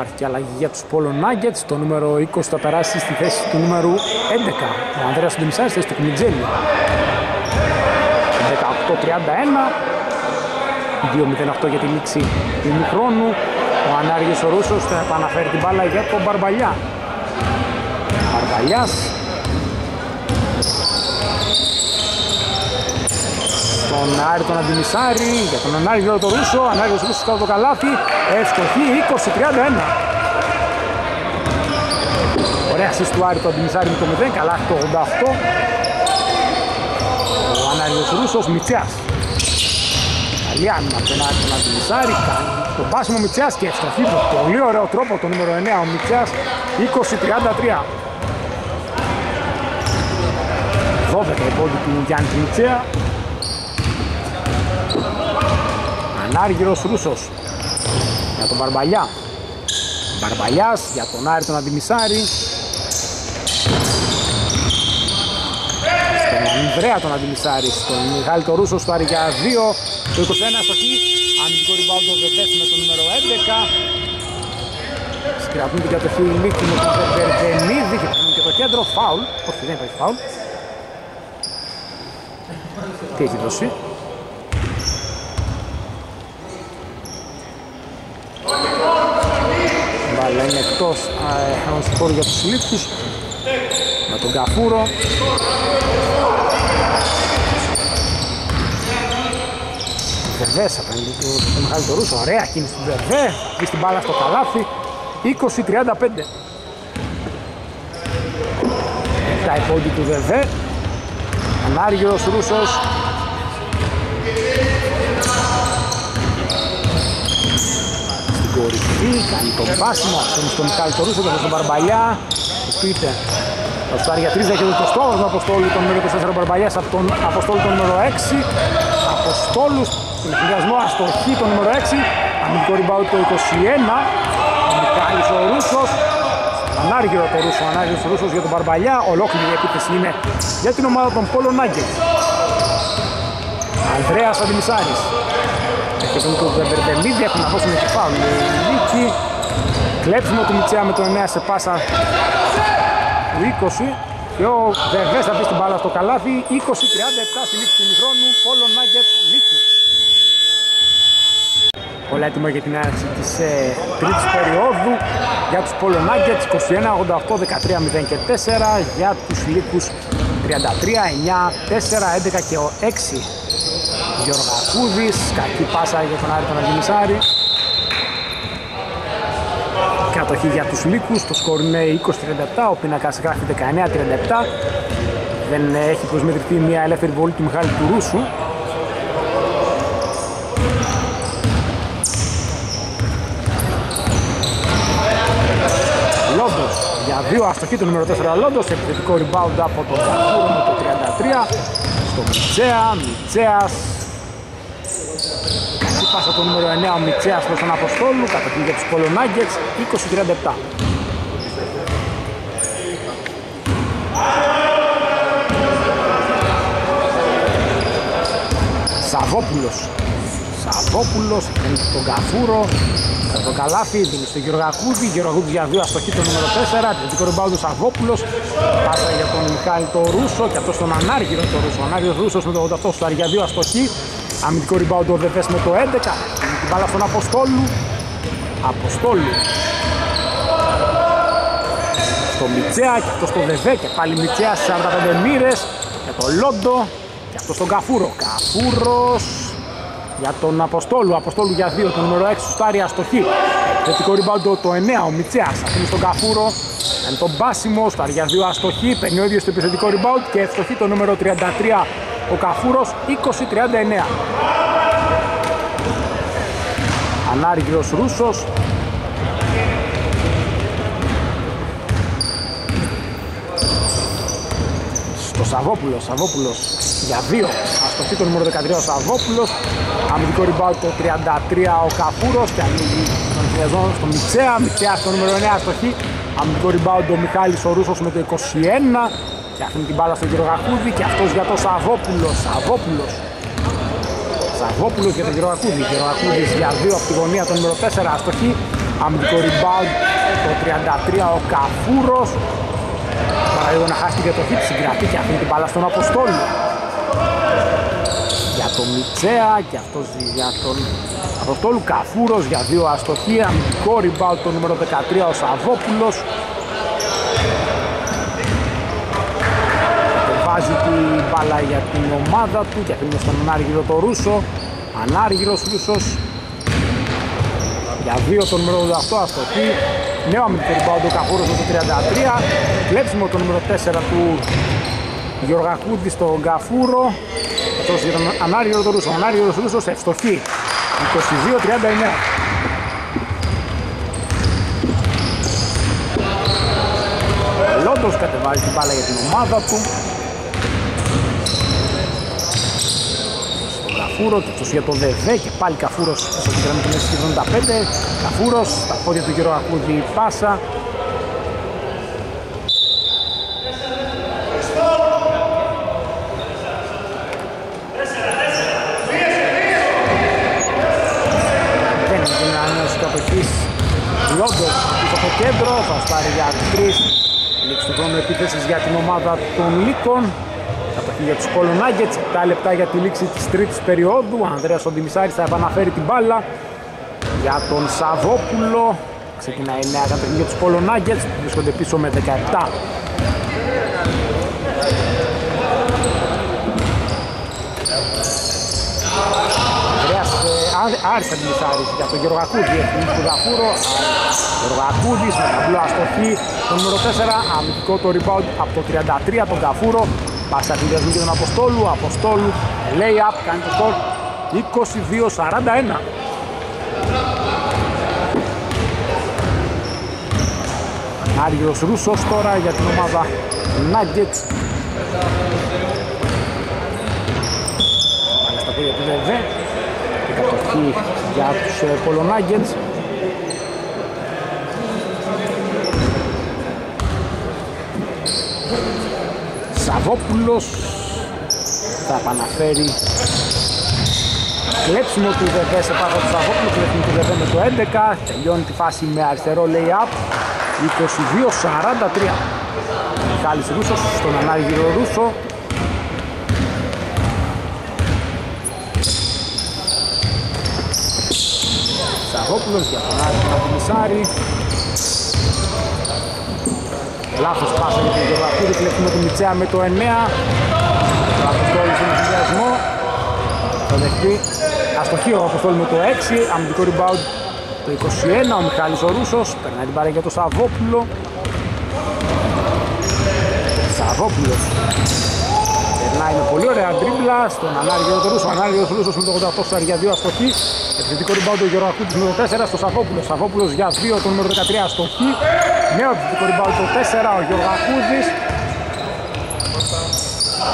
Υπάρχει και αλλαγή για τους Polo Nuggets. Το νούμερο 20 θα περάσει στη θέση του νούμερου 11. Ο Ανδρέας Ντεμισάρης θέση του Κουμιτζέλη. 18-31. 2-0-8 για τη λήξη του χρόνου. Ο Ανάργης ο Ρούσος θα επαναφέρει την μπάλα για τον Μπαρμπαλιά. Μπαρμπαλιάς τον Άρη τον Αντιμισάρη, για τον Ανάρη τον Ρούσο, Ανάρη ο Ρούσος κάτω το καλάθι, ευστοχή 20-31. Ωραία ασίστ του Άρη τον Αντιμισάρη με το 0, καλά το 88. Ο Ανάριος Ρούσος, Μιτσιάς. Καλή άμυνα από τον Άρη τον Αντιμισάρη, το πάσιμο Μιτσιάς και ευστοχή με πολύ ωραίο τρόπο το νούμερο 9 ο Μιτσιάς, 20-33. 12 η πόλη του Γιάννη Μιτσέα, Ανάργυρος Ρούσος. Για τον Μπαρμπαλιά. Μπαρμπαλιάς για τον Άρη τον Αντιμισάρη. Στον Ανδρέα τον Αντιμισάρη. Στον Μιχάλη τον Ρούσο στο Άρη για 2 το 21 στο χ αμυντικό ριμπάουντ το Βεβές με το νούμερο 11 σκρατούν την κατοχή Λίκη με τον Βερβενίδη και παίρνουν και το κέντρο. Φάουλ. Όχι δεν υπάρχει φάουλ. Τι έχει δώσει; Αλλά είναι εκτός ε, χώρο για τους λήψους με τον Καφούρο. Βεβές απέναντι του Μιχάλη το Ρούσο, ωραία κίνηση του Βεβέ, βρίσκει την μπάλα στο καλάθι. 20-35 Τα υπόντι του Βεβέ. Ανάργυρος Ρούσος κορυφή, κάνει τον πάσιμο, αφήνει στον Μιχάλη το Ρούσο, τον Μπαρμπαλιά, το πείτε. Το στάρι για τρίζα και το στόχος με Αποστόλου τον νούμερο 24 Μπαρμπαλιάς από τον Αποστόλου τον νούμερο 6. Αποστόλους στον εφηδιασμό αστοχή τον νούμερο 6. Αμυντικό ριμπάου το 21. Ο Μιχάλης ο Ρούσος. Ανάργυρο το Ρούσο, ανάργυρος ο Ρούσος για τον Μπαρμπαλιά. Ολόκληρη η επίθεση είναι για την ομάδα των Πόλων Νάγκελ. Ανδρέας Αντιμισάρης και τον του Βερμπερλίδη έχουν να δώσουν και φάουλ Νίκη. Κλέψιμο του Μιτσέα με το 9 σε πάσα του 20 και ο Βεβές θα μπει στην μπάλα στο καλάθι. 20-37 στη λήξη του ημιχρόνου. Πόλο Nuggets Νίκη. Όλα έτοιμα για την άρξη της ε, τρίτης περίοδου. Για τους Πόλο Nuggets 21-88, 13-0 και 4 για τους Λύκους 33, 9, 4, 11 και 6 Γιωργακούδης, κακή πάσα για τον Άρη τον Αγγελισάρη. Κατοχή για τους Λύκους, το σκορ είναι 20-37, ο πίνακας γράφει 19-37. Δεν έχει προσμετρηθεί μια ελεύθερη βολή του Μιχάλη του Ρούσου. Λόντος για δύο αστοχή το νούμερο 4 Λόντος, επιθετικό rebound από τον Καφούρο με το 33 στο Μιτσέα, Μιτσέας πάσα το νούμερο 9 ο Μιτσέας προς τον Αποστόλου, κατοχή για τους Πολωνάγκετς, 20-37. Σαββόπουλος. Σαββόπουλος, παίρνει τον Καφούρο, τον Καλάφι, δίνει στον Γεωργακούδη, Γεωργακούδη για δύο αστοχή το νούμερο 4, επιθετικό ριμπάουντ του Σαββόπουλος, πάσα για τον Μιχάλη το Ρούσο και αυτό στον Ανάργυρο το Ρούσο. Ο Ανάργυρος Ρούσος με το 88 στο για δύο αστοχή, Αμυντικό rebound ο Δεβές με το 11. Την μπάλα στον Αποστόλου. Αποστόλου. Στο Μιτσέα και αυτό στο Δεβέ και πάλι Μιτσέα στις 45 μοίρες. Για τον Λόντο και αυτό στον Καφούρο. Καφούρος για τον Αποστόλου. Αποστόλου για 2 το νούμερο 6 στο Στάρια αστοχή. Θετικό ριμπάουντο το 9 ο Μιτσέας αφήνει στον Καφούρο. Είναι τον Μπάσιμο, στα για δύο αστοχή, παίρνει ο ίδιος το επιθετικό ριμπάουντ και ευστοχή το νούμερο 33 ο Καφούρος 20-39. Ανάργυρος Ρούσος. Στο Σαββόπουλο, Σαββόπουλος για δύο. Αστοχή το νούμερο 13 ο Σαββόπουλος. Αμυντικό ριμπάουτ το 33 ο Καφούρος. Και ανοίγει τον Φιαζόν στο Μιτσέα. Μιτσέα στο νούμερο 9 αστοχή αμυντικό ριμπάουτ ο Μιχάλης ο Ρούσος με το 21 και αφήνει την μπάλα στον κύριο Γακούδη και αυτός για το Σαββόπουλο Σαββόπουλος. Σαββόπουλος για τον κύριο Γακούδη κύριο Γακούδης για δύο από τη γωνία το νούμερο 4 αστοχή. Αμυντικό ριμπάουτ το 33 ο Καφούρος. Παραλίγο να χάσει και το hit συγκρατεί και αφήνει την μπάλα στον Αποστόλη. Για τον Μιτσέα και αυτός για τον Αποστόλου Καφούρος για δύο αστοχία αμυντικό rebound το νούμερο 13 ο Σαββόπουλος βάζει την μπάλα για την ομάδα του και αφήνει στον Ανάργυρο το Ρούσο. Ανάργυρος Ρούσος για δύο το νούμερο 88 αστοχή νέο αμυντικό rebound ο Καφούρος το 33 κλέψιμο το νούμερο 4 του Γιωργακούδη στον Καφούρο αυτός για τον Ανάριο το Ρούσο. Ανάριο το Ρούσος σε ευστοχή 22-39 Λόντος κατεβάζει την μπάλα για την ομάδα του Καφούρο και αυτός για το ΔΕΒΕ και πάλι Καφούρος στο την του 75 Καφούρος στα πόδια του Γιωργακούδη πάσα. Λόντος πίσω από το κέντρο, θα σπάρει για τρεις Λήξη του χρόνου επίθεσης για την ομάδα των Λύκων. Κατοχή για τους Πόλο Nuggets, 7 λεπτά για τη λήξη της τρίτης περίοδου. Ο Ανδρέας Οντιμισάρης θα επαναφέρει την μπάλα Για τον Σαββόπουλο. Ξεκινάει η νέα κατοχή για τους Πόλο Nuggets που βρίσκονται πίσω με 17 Άρης Αντιμισάρης για τον Γιώργο Ακούδη, ευθύνη του Γαφούρο, Γιώργο Ακούδης με ταμπλό αστοχή, το νούμερο 4, αμυντικό το rebound από το 33, τον Γαφούρο, πάσα τη διασμή τον Αποστόλου, Αποστόλου, lay up, κάνει το σκορ 22-41. Άριος Ρούσος τώρα για την ομάδα Nuggets. Πάνε στα πόδια του ΔΕΒΕ κατοχή για τους ε, Πολωνάγκετς. Σαββόπουλος θα επαναφέρει κλέψιμο του ΔΕΒΕ σε πάνω του Σαββόπουλου, κλέψιμο του ΔΕΒΕ με το 11, τελειώνει τη φάση με αριστερό lay-up, 22-43. Μιχάλης Ρούσος στον ανάργυρο Ρούσο, Σαγόπουλος για τον Άρη Παπαδημισάρη Λάθος πάσα για τον Γεωργακούδη, κλέψουμε τον Μιτσέα με το 9 Αποστόλης στον ενθουσιασμό Θα δεχτεί αστοχή ο Αποστόλη με το 6 Αμυντικό rebound το 21 ο Μιχάλης ο Ρούσος Περνάει την παρέα για τον Σαββόπουλο Σαββόπουλος Περνάει με πολύ ωραία τρίμπλα στον Ανάργιο του Ρούσο. Ανάργιο του Ρούσος με το 88 στα για 2 αστοχή. Επιθετικό ριμπάουντ ο Γιώργο Ακούτης με το 4 στο Σαφόπουλο. Σαφόπουλος για 2 το νούμερο 13 αστοχή. Νέο επιθετικό ριμπάουντ το 4 ο Γιώργο Ακούτης.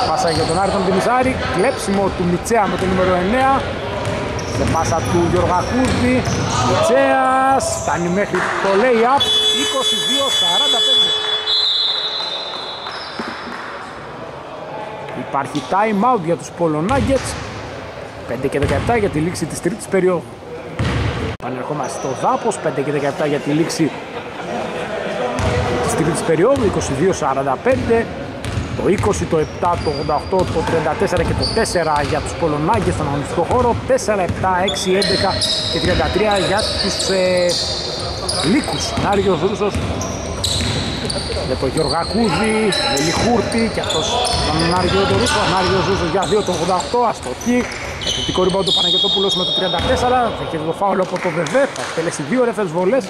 Πάσα για τον Άρτον Τιμισάρη. Κλέψιμο του Μιτσέα με το νούμερο 9. Σε πάσα του Γιώργο Ακούτη. Μιτσέας φτάνει μέχρι το lay-up 22-45. Υπάρχει time out για τους Polo Nuggets 5 και 17 για τη λήξη της τρίτης περίοδου Πανερχόμαστε στο Δάπος 5 και 17 για τη λήξη της τρίτης περίοδου 22-45 το 20, το 7, το 88, το 34 και το 4 για τους Πολωνάγκες στον αγωνιστικό χώρο 4, 7, 6, 11 και 33 για τους ε, Λύκους Νάριος Ρούσος για τον Γιωργακούδη, Ελιχούρτη και αυτός τον Ανάργιο Ρούσο, Ανάργιο Ρούσος για 2 το 88, αστοχή, Επιθετικό rebound ο Παναγιωτόπουλος με το 34. Θα το φάουλο από το ΒΕΒΕ. Θα εκτελέσει δύο ρεφές βολές.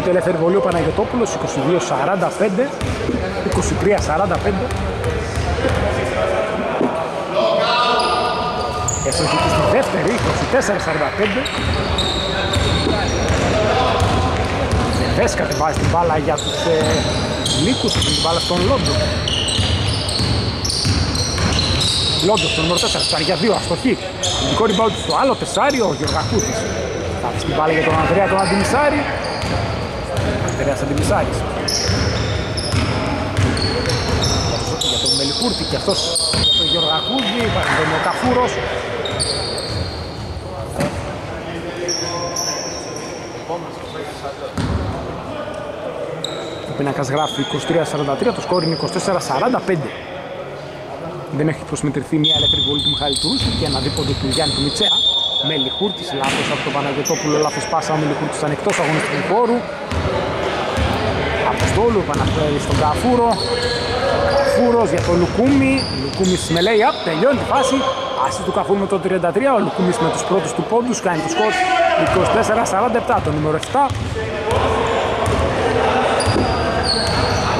πρώτη ελεύθερη βολή ο Παναγιωτόπουλος 22-45 23-45 Εύστοχη και στη δεύτερη 24-45 Δες κατεβάζει την μπάλα για τους ε, Λύκους την μπάλα στον Λόντο. Λόντος στο νούμερο 4, στα για 2, αστοχή. Ειδικό rebound στο άλλο τεσσάρι, ο Γεωργακούτης. Θα την μπάλα για τον Ανδρέα τον Αντιμισάρη Πειραιάς Αντιμισάκης. Για τον Μελικούρτη και αυτός για τον Γεωργακούδη, παρεμβαίνει ο Καφούρος. Ο πίνακας γράφει 23-43, το σκόρ είναι 24-45. Δεν έχει προσμετρηθεί μια ελεύθερη βολή του Μιχάλη Τουρούσου και ένα δίποντο του Γιάννη του Μιτσέα. Μελιχούρτης, λάθος από τον Παναγιωτόπουλο, λάθος πάσα, ο Μελιχούρτης ήταν εκτός αγωνιστικού χώρου. Αποστόλου επαναφέρει στον Καφούρο. Καφούρος για τον Λουκούμι. Λουκούμις με λέει up, τελειώνει τη φάση. Άσης του Καφούρου με το 33, ο Λουκούμις με τους πρώτους του πόντους κάνει το σκορ 24-47, το νούμερο 7.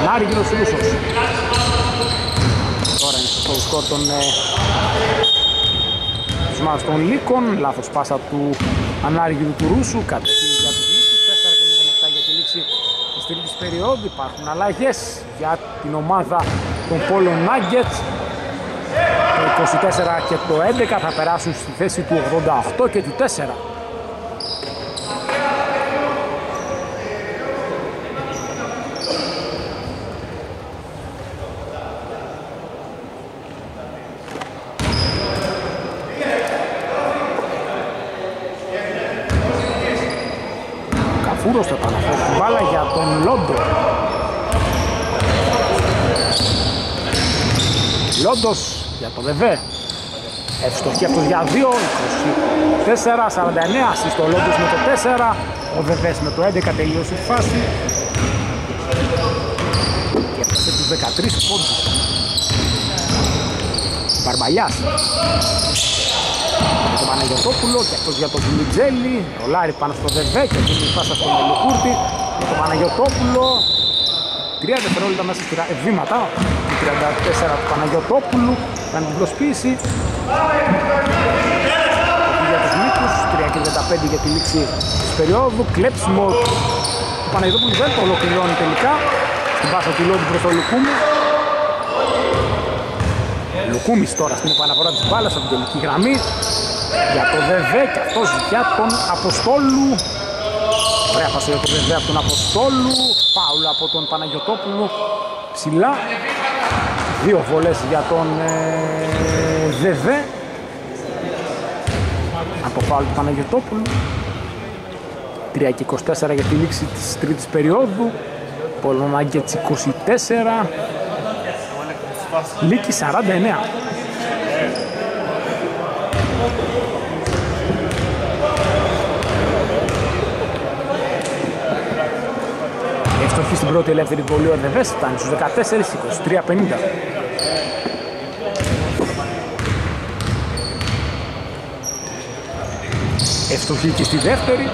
Νάρη Ρούσος. Τώρα είναι στο σκορ των ε, των Λύκων, λάθος πάσα του Ανάργυρου του Ρούσου, κατευθύνει για τους τρίτης περίοδου υπάρχουν αλλαγές για την ομάδα των Polo Nuggets. Το 24 και το 11 θα περάσουν στη θέση του 88 και του 4 Καφούρος θα επαναφέρει την μπάλα για τον Λόντο. Λόντος για το ΔΕΒΕ. Ευστοχή αυτός για 2, 24, 49, ασύστο Λόντος με το 4, ο ΔΕΒΕΣ με το 11 τελείωσε τη φάση. Και έφτασε τους 13 πόντους. Μπαρμπαλιάς τον Παναγιωτόπουλο και αυτός για τον Τζιλιτζέλη. Ρολάρι πάνω στο Δεβέ και δίνει πάσα στον Μελικούρτη. Με τον Παναγιωτόπουλο. 30 δευτερόλεπτα μέσα στη βήματα. 34 του Παναγιωτόπουλου. Κάνει την προσποίηση. Για τους Νίκους. 3 και 35 για τη λήξη της περίοδου. Κλέψιμο του Παναγιωτόπουλου δεν το ολοκληρώνει τελικά. Στην πάσα του Λόντου προς το Λουκούμι. Λουκούμις τώρα στην επαναφορά της μπάλας από την τελική γραμμή για το ΔΕΒΕ και αυτός για τον Αποστόλου Ωραία φάση για το ΔΕΒΕ από τον Αποστόλου Φάουλ από τον Παναγιωτόπουλο ψηλά. Δύο βολές για τον ε, ΔΕΒΕ από φάουλ του Παναγιωτόπουλου 3 και 24 για τη λήξη της τρίτης περίοδου. Πολωνάγκετς 24 Λίκη 49. Ευστοχή στην πρώτη ελεύθερη βολή ο Ερνεβές φτάνει στους 14, 23, 50. Ευστοχή και στη δεύτερη.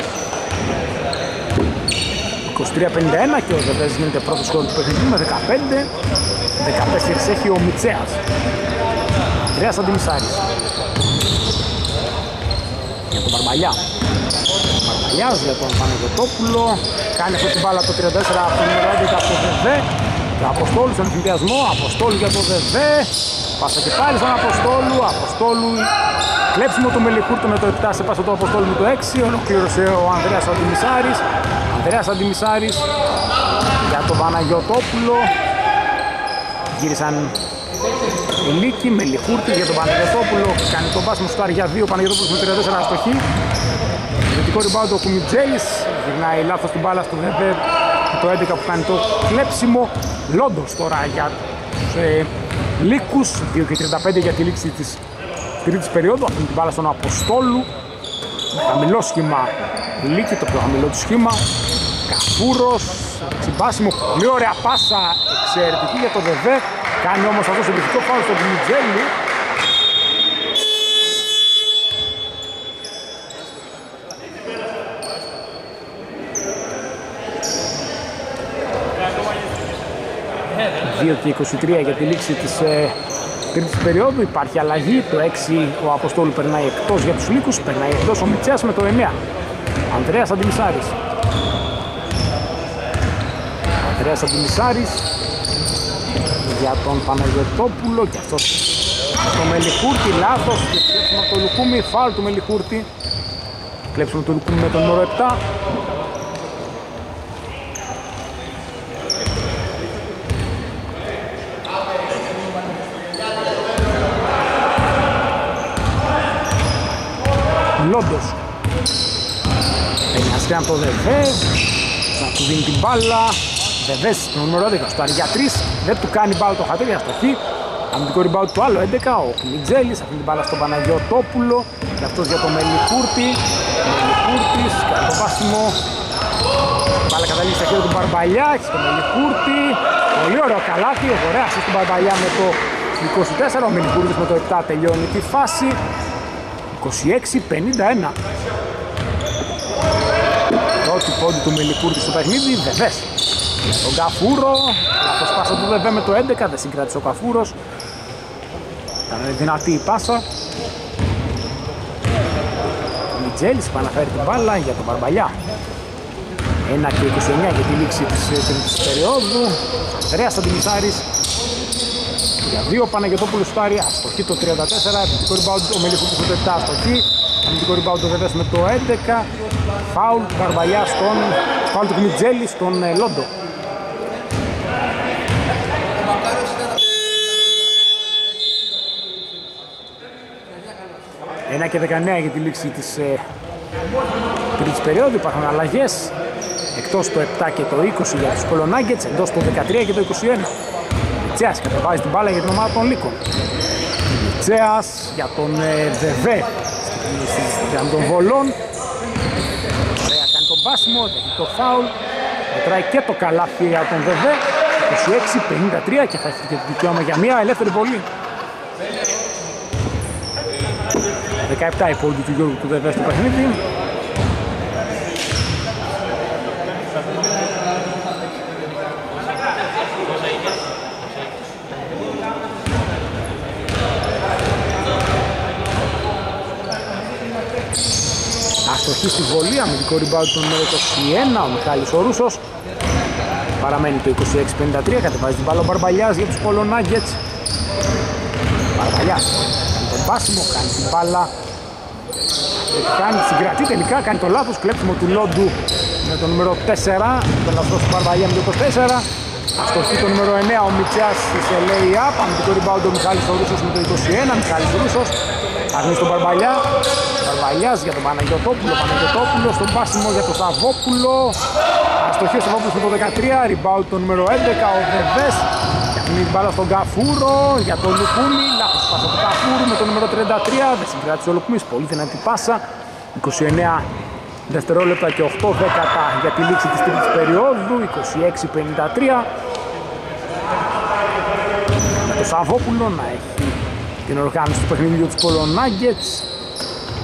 23-51 και ο Ζεβές γίνεται πρώτος χώρο του παιχνιδιού με 15 14 έχει ο Μιτσέας. Ανδρέας Αντιμισάρης για τον Μπαρμπαλιά Μπαρμπαλιάς για τον Παναγιωτόπουλο κάνει αυτή την μπάλα το 34 από τον νούμερο 11 από το ΔΕΒΕ και Αποστόλου στον συνδυασμό Αποστόλου για το ΔΕΒΕ Πάσα και πάλι στον Αποστόλου Αποστόλου Κλέψιμο του Μελικούρτου με το 7 σε πάσα του Αποστόλου με το 6 ολοκλήρωσε ο Ανδρέας Αντιμισάρης. Ανδρέας Αντιμισάρης για τον Παναγιωτόπουλο γύρισαν οι Λίκοι με Λιχούρτη για τον Παναγιωτόπουλο κάνει τον πάσιμο στο για 2 Παναγιωτόπουλος με 34 αστοχή Ειδικό ριμπάουντ ο Κουμιτζέλης Γυρνάει λάθος την μπάλα στο Βεβέρ. Το 11 που κάνει το κλέψιμο. Λόντος τώρα για τους ε, Λύκους. 2 και 35 για τη λήξη της τρίτης περίοδου. Αφήνει την μπάλα στον Αποστόλου. Με χαμηλό σχήμα. Λύκη το πιο χαμηλό του σχήμα. Καφούρος. Συμπάσιμο. Πολύ ωραία πάσα. Εξαιρετική για το Βεβέρ. Κάνει όμως αυτό συμπληκτικό φάουλ στον Κιμιτζέλη. και 23 για τη λήξη της ε, τρίτης περίοδου. Υπάρχει αλλαγή. Το 6 ο Αποστόλου περνάει εκτός για τους Λύκους. Περνάει εκτός ο Μιτσέας με το 9. Ανδρέας Αντιμισάρης. Ανδρέας Αντιμισάρης για τον Παναγιωτόπουλο και αυτός. Το Μελιχούρτη λάθος. Και κλέψουμε το Λουκούμι, φάουλ του Μελιχούρτη. Κλέψουμε το Λουκούμι με τον νούμερο 7 Λόντος Παίρνει από το Δεβές. Να του δίνει την μπάλα. Βεβές το νούμερο 11 στο για 3 δεν του κάνει μπάλα το χατήρι αστοχή αμυντικό ριμπάουτ του άλλο 11 ο Κμιτζέλης αυτή την μπάλα στον Παναγιωτόπουλο και αυτός για το Μελικούρτη. Μελικούρτης κάνει το πάσιμο. Μπάλα καταλήγει στα χέρια του Μπαρμπαλιά έχει το Μελικούρτη. Πολύ ωραίο καλάθι ωραία ασύς του Μπαρμπαλιά με το 24 ο Μελικούρτης με το 7 τελειώνει τη φάση. 26-51 Πρώτη πόντι του Μελικούρτη στο παιχνίδι, Βεβές τον Καφούρος, λάθος πάσα του Βεβέ με το 11, δεν συγκράτησε ο Καφούρος. Ήταν δυνατή η πάσα. Ο Μιτζέλης επαναφέρει την μπάλα για τον Μπαρμπαλιά. 1 και 29 για τη λήξη της τρίτης περίοδου. Ανδρέας Αντιμισάρης για δύο Παναγιωτόπουλου Στάρι, αστοχή το 34, επιθετικό rebound ο Μελιχούπης το 7, αστοχή, αμυντικό rebound ο Βεβές με το 11, φάουλ Καρβαλιά στον, φάουλ του Κμιτζέλη στον ε, Λόντο. Ένα και 19 για τη λήξη της ε, τρίτης περίοδου, υπάρχουν αλλαγές εκτός το 7 και το 20 για τους Κολονάγκετς, εντός το 13 και το 21. Τσέας κατεβάζει την μπάλα για την ομάδα των Λύκων. Τσέας για τον ε, Δεβέ για τον Βολόν. Ωραία κάνει τον πάσιμο, έχει το φάουλ. Μετράει και το καλάθι για τον Δεβέ. 26-53 και θα έχει και το δικαίωμα για μια ελεύθερη βολή. 17 η πόλη του Γιώργου του Δεβέ στο παιχνίδι. Αστοχή στη βολή, αμυντικό rebound του νούμερο 21, ο Μιχάλης ο Ρούσος. Παραμένει το 26-53, κατεβάζει την μπάλα ο Μπαρμπαλιάς για τους Polo Nuggets. Μπαρμπαλιάς, κάνει τον πάσιμο, κάνει την μπάλα. Κάνει, συγκρατεί τελικά, κάνει το λάθος, κλέψιμο του Λόντου με το νούμερο 4, τον λαθός του Μπαρμπαλιά με το 24. Αστοχή το νούμερο 9, ο Μιτσιάς σε lay-up, αμυντικό rebound ο Μιχάλης ο Ρούσος με το 21, Μιχάλης Ρούσος. Αρνείς τον Μπαρμπαλιά, Μπαρμπαλιάς για τον Παναγιωτόπουλο, Παναγιωτόπουλο στον πάσιμο για τον Σαββόπουλο. Αστοχή ο Σαββόπουλος με το 13, rebound το νούμερο 11, ο Βεβές. Φτιάχνει την μπάλα στον Καφούρο για τον Λουκούνι, λάθος πάσα του Καφούρου με το νούμερο 33, δεν συγκράτησε ο Λουκούνις, πολύ δυνατή πάσα. 29 δευτερόλεπτα και 8 δέκατα για τη λήξη της τρίτης περίοδου, 26-53. Με το Σαββόπουλο να έχει την οργάνωση του παιχνιδιού του Polo Nuggets.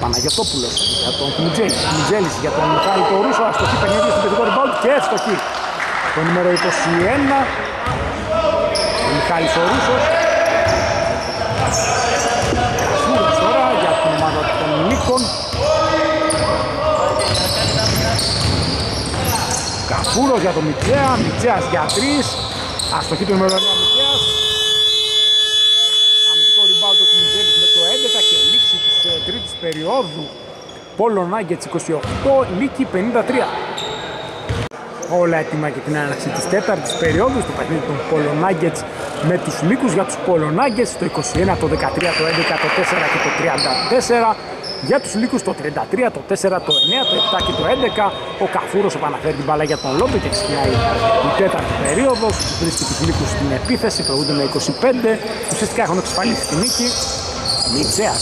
Παναγιωτόπουλος για τον Κουμιτζέλης, για τον Μιχάλη το Ρούσο, αστοχή παιχνίδι στο παιδικό rebound και εύστοχη. Το νούμερο 21, ο Μιχάλης ο Ρούσος. Κασούρος τώρα για την ομάδα των Νίκων. Καφούρος για τον Μιτσέα, Μιτσέας για 3, αστοχή του νούμερο 9 τρίτης περίοδου Πόλο Nuggets 28, Λίκη 53. Όλα έτοιμα για την έναρξη της τέταρτης περίοδου στο παιχνίδι των Πόλο Nuggets με τους Λίκους για τους Πόλο Nuggets το 21, το 13, το 11, το 4 και το 34. για τους Λύκους το 33, το 4, το 9, το 7 και το 11. Ο Καφούρος επαναφέρει την μπάλα για τον Λόντο και ξεκινάει η τέταρτη περίοδος που βρίσκει τους Λύκους στην επίθεση, προηγούνται με 25. Ουσιαστικά έχουν εξασφαλίσει τη νίκη. Μιτσέας,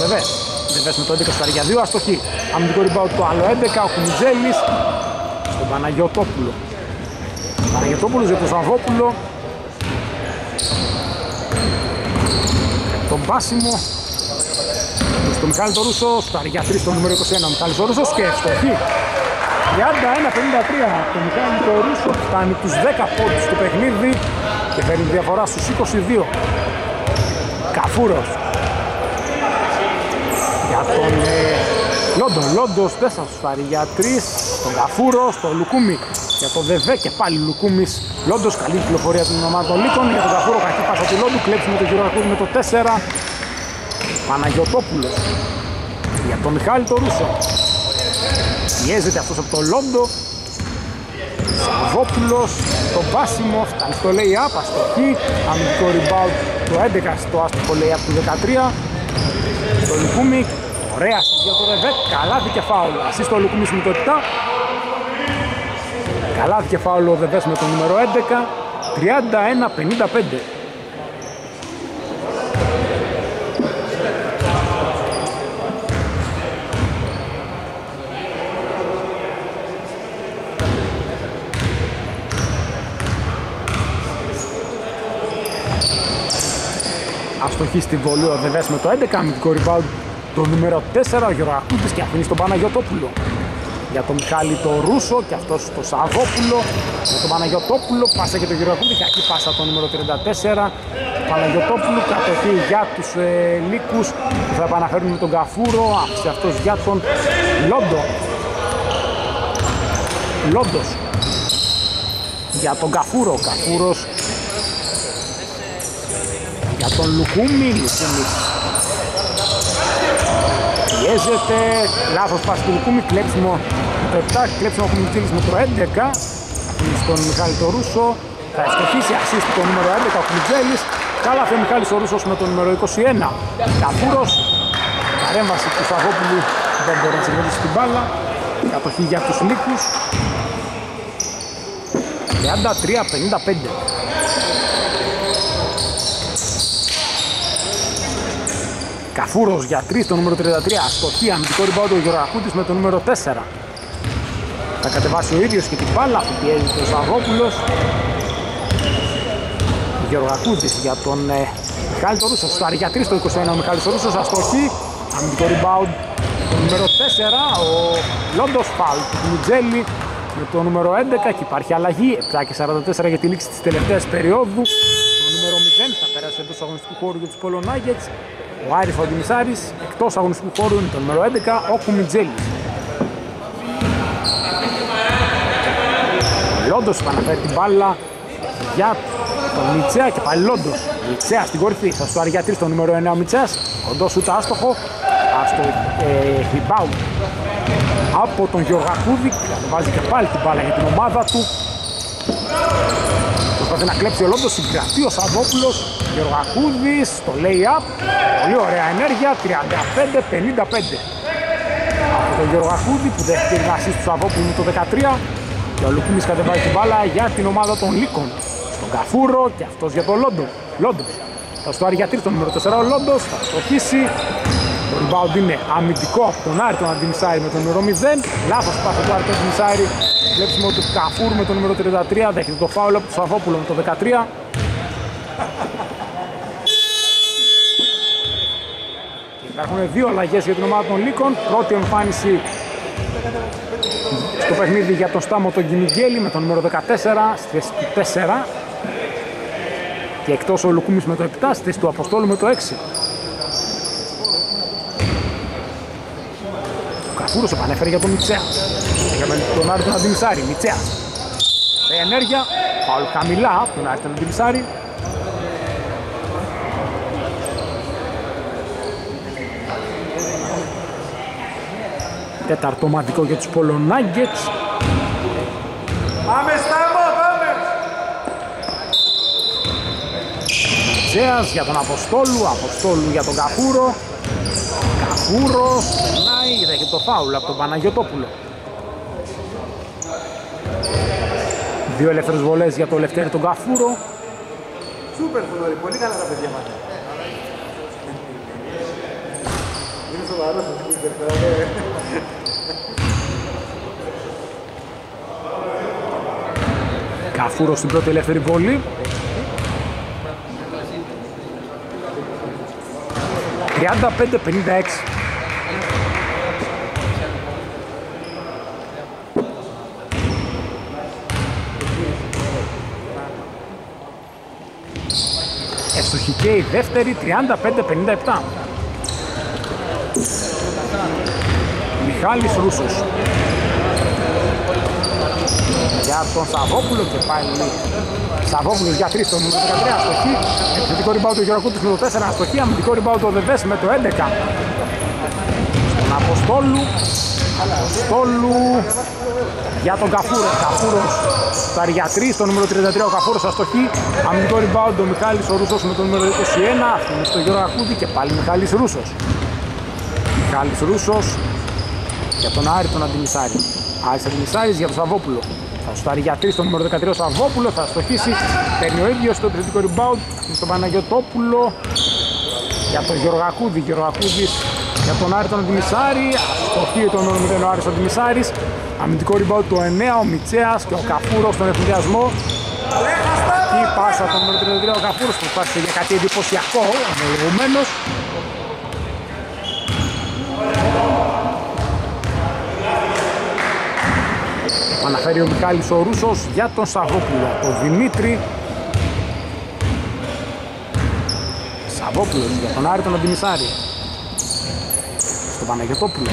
Βεβές, Βεβές με το 11 στα για 2, αστοχή. Αμυντικό rebound το άλλο 11, ο Κουμιτζέλης στον Παναγιωτόπουλο. Παναγιωτόπουλος για τον Σαββόπουλο. Τον Πάσιμο. Στο Μιχάλη το Ρούσο, στα για 3 το νούμερο 21 ο Μιχάλης ο Ρούσος και ευστοχή. 31-53 το Μιχάλη το Ρούσο φτάνει τους 10 πόντους του παιχνίδι και φέρνει διαφορά στους 22 Καφούρος. Για τον ε, Λόντο, Λόντος δεν θα σου φάρει για 3 τον Καφούρος, στο Λουκούμι για τον Δεβέ και πάλι Λουκούμις Λόντος, καλή κυκλοφορία των ομάδων Λίκων για τον Καφούρο, κακή πάσα του Λόντου κλέψουμε τον κύριο με το 4 Παναγιωτόπουλος για τον Μιχάλη το Ρούσο. Πιέζεται αυτός από το Λόντο. Σαββόπουλος το Βάσιμο φτάνει στο lay-up αστοχή. Αμυντικό rebound το 11 στο άστοχο lay-up του 13 το Λουκούμι ωραία για το Ρεβέτ καλάθι και φάουλο ασύ στο Λουκούμις με το 7 καλάθι και φάουλο ο Δεβές με το νούμερο 11 31-55 αστοχή στη βολή ο Δεβές με το 11 αμυντικό rebound το νούμερο 4 ο Γεωργακούτης και αφήνει στον Παναγιωτόπουλο για τον Μιχάλη το Ρούσο και αυτός το Σαββόπουλο για τον Παναγιωτόπουλο πάσα και τον Γεωργακούτη κακή πάσα το νούμερο 34 Παναγιωτόπουλο κατοχή για τους ε, Λύκους που θα επαναφέρουν με τον Καφούρο. Άφησε αυτός για τον Λόντο. Λόντος. Για τον Καφούρο. Καφούρος. Για τον Λουκούμι, Λουκούμις πιέζεται, λάθος πάση του Λουκούμι, κλέψιμο το 7, κλέψιμο ο Κουμιτσίλης με το 11 στον Μιχάλη το Ρούσο, θα ευστοχίσει assist το νούμερο 11 ο Κουμιτζέλης καλά ο Μιχάλης ο Ρούσος με το νούμερο 21 Καφούρος παρέμβαση του Σαββόπουλου. Δεν μπορεί να συγκροτήσει την μπάλα. Κατοχή για τους Λύκους 33-55 Καφούρος για 3 το νούμερο 33. Αστοχή αμυντικό ριμπάουντ ο Γεωργακούτης με το νούμερο 4. Θα κατεβάσει ο ίδιος και την μπάλα που πιέζει ο Σαββόπουλος. Γεωργακούτης για τον ε, Μιχάλη Ρούσο. Στο για 3 το 21 ο Μιχάλης Ρούσος. Αστοχή. Αμυντικό ριμπάουντ το νούμερο 4. Ο Λόντος Φάουλ του Μιτζέλη με το νούμερο 11 και υπάρχει αλλαγή 7 και 44 για τη λήξη της τελευταίας περίοδου. Το νούμερο 0 θα περάσει εντός αγωνιστικού χώρου για τους Πολωνάγκετς ο Άρης Φαντιμισάρης εκτός αγωνιστικού χώρου είναι το νούμερο 11 ο Κουμιτζέλης. Λόντος επαναφέρει την μπάλα για τον Μιτσέα και πάλι Λόντος. Μιτσέα στην κορυφή, θα σου άρει για 3 το νούμερο 9 ο Μιτσέας. Κοντός ούτε άστοχο, άστο ε, rebound από τον Γεωργακούδη. Βάζει και πάλι την μπάλα για την ομάδα του. Προσπαθεί να κλέψει ο Λόντος, συγκρατεί ο Σαββόπουλος. Γεωργακούδης, το lay-up. Πολύ ωραία ενέργεια, 35-55. Από τον Γεωργακούδη που δέχεται την ασίστ του Σαββόπουλου το 13. Και ο Λουκούμης κατεβάζει την μπάλα για την ομάδα των Λίκων. Στον Καφούρο και αυτός για τον Λόντο. Λόντος. Θα στο άρει για τρίτο νούμερο 4 ο Λόντος, θα στοχίσει. Το rebound είναι αμυντικό από τον Άρη τον Αντιμισάρη με το νούμερο 0. Λάθος πάσα του Άρη τον Αντιμισάρη. Βλέπουμε ότι Καφούρ με το νούμερο 33 δέχεται το φάουλ από τον Σαββόπουλο με το 13. Υπάρχουν δύο αλλαγές για την ομάδα των Λύκων. Πρώτη εμφάνιση στο παιχνίδι για τον Στάμο τον Κιμιγγέλη με το νούμερο 14 στη θέση του 4 και εκτός ο Λουκούμης με το 7 στη θέση του Αποστόλου με το 6. Ο Καφούρος επανέφερε για τον Μιτσέα. Είχαμε τον Άρη τον Αντιμισάρη. Μιτσέα. Με ενέργεια. Φάουλ χαμηλά από τον Άρη τον Αντιμισάρη. Τέταρτο ομαδικό για τους Πολωνάγκετς. Πάμε Στάμο, πάμε! Τζέας για τον Αποστόλου, Αποστόλου για τον Καφούρο. Καφούρος, περνάει, δέχεται το φάουλ από τον Παναγιωτόπουλο. Δύο ελεύθερες βολές για το Λευτέρη τον Καφούρο. Σούπερ Θοδωρή, πολύ καλά τα παιδιά μας. Είναι σοβαρός ο Σούπερ τώρα, ναι. Καφούρο στην πρώτη ελεύθερη βολή. 35-56. Ευστοχή και η δεύτερη 35-57. Μιχάλης Ρούσος για τον Σαββόπουλο και πάλι. Σαββόπουλος για 3 στο νούμερο 13 αστοχή. Επιθετικό rebound του Γεροκούτης με το 4 αστοχή. Αμυντικό rebound του Δεβές με το 11 στον Αποστόλου. Αποστόλου για τον Καφούρο Καφούρος στα για 3 στο νούμερο 33 ο Καφούρος αστοχή. Αμυντικό rebound ο Μιχάλης ο Ρούσος με το νούμερο 21 αφήνει στο Γιώργο Ακούτη και πάλι Μιχάλης Ρούσος. Μιχάλης Ρούσος για τον Άρη τον Αντιμισάρη Άρης Αντιμισάρης για τον Σαββόπουλο. θα σουτάρει για 3 στο νούμερο 13 ο Σαββόπουλος, θα στοχίσει, παίρνει ο ίδιος το επιθετικό rebound στον Παναγιωτόπουλο για τον Γεωργακούδη, Γεωργακούδης για τον Άρη τον Αντιμισάρη, αστοχεί τον νούμερο 0 ο Άρης Αντιμισάρης, αμυντικό rebound του 9 ο Μιτσέας και ο Καφούρος στον εφηδιασμό. Εκεί πάσα τον νούμερο 33 ο Καφούρος που υπάρχει για κάτι εντυπωσιακό, ομολογουμένως. Αναφέρει ο Μιχάλης ο Ρούσος για τον Σαββόπουλο. Το Δημήτρη. Σαββόπουλος για τον Άρη τον Αντιμισάρη. Στον Παναγιωτόπουλο.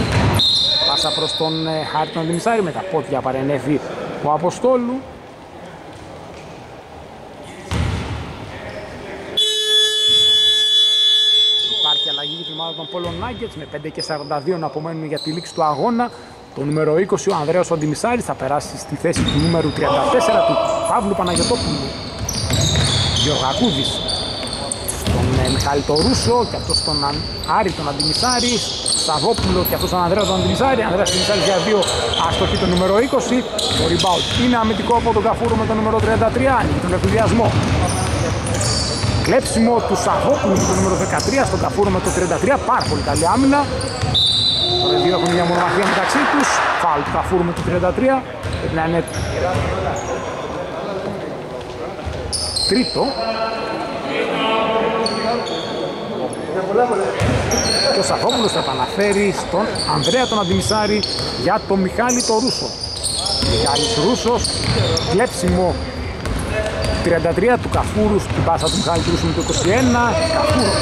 Πάσα προς τον ε, Άρη τον Αντιμισάρη με τα πόδια παρενέβη ο Αποστόλου. Υπάρχει αλλαγή για την ομάδα των Πόλων Nuggets με 5 και 42 να απομένουν για τη λήξη του αγώνα. Το νούμερο 20 ο Ανδρέας Αντιμισάρης θα περάσει στη θέση του νούμερου 34 του Παύλου Παναγιωτόπουλου. Γεωργακούδης στον ε, Μιχάλη το Ρούσο και αυτός τον Άρη τον Αντιμισάρη. Σαββόπουλο και αυτός τον Ανδρέας τον Αντιμισάρη. Ανδρέας Αντιμισάρης για δύο αστοχή το νούμερο 20. Το rebound είναι αμυντικό από τον Καφούρο με το νούμερο 33. Ανοίγει τον εφηδιασμό. Κλέψιμο του Σαββόπουλου με το νούμερο 13 στον Καφούρο με το 33. Πάρα πολύ καλή άμυνα. Τώρα δύο έχουν μια μονομαχία μεταξύ τους. Φάουλ του Καφούρου με το 33. Πρέπει να είναι τρίτο. Και ο Σαφόπουλος θα επαναφέρει στον Ανδρέα τον Αντιμισάρη για τον Μιχάλη τον Ρούσο. Μιχάλης Ρούσος, κλέψιμο 33 του Καφούρου στην πάσα του Μιχάλη του Ρούσου με το 21. Καφούρου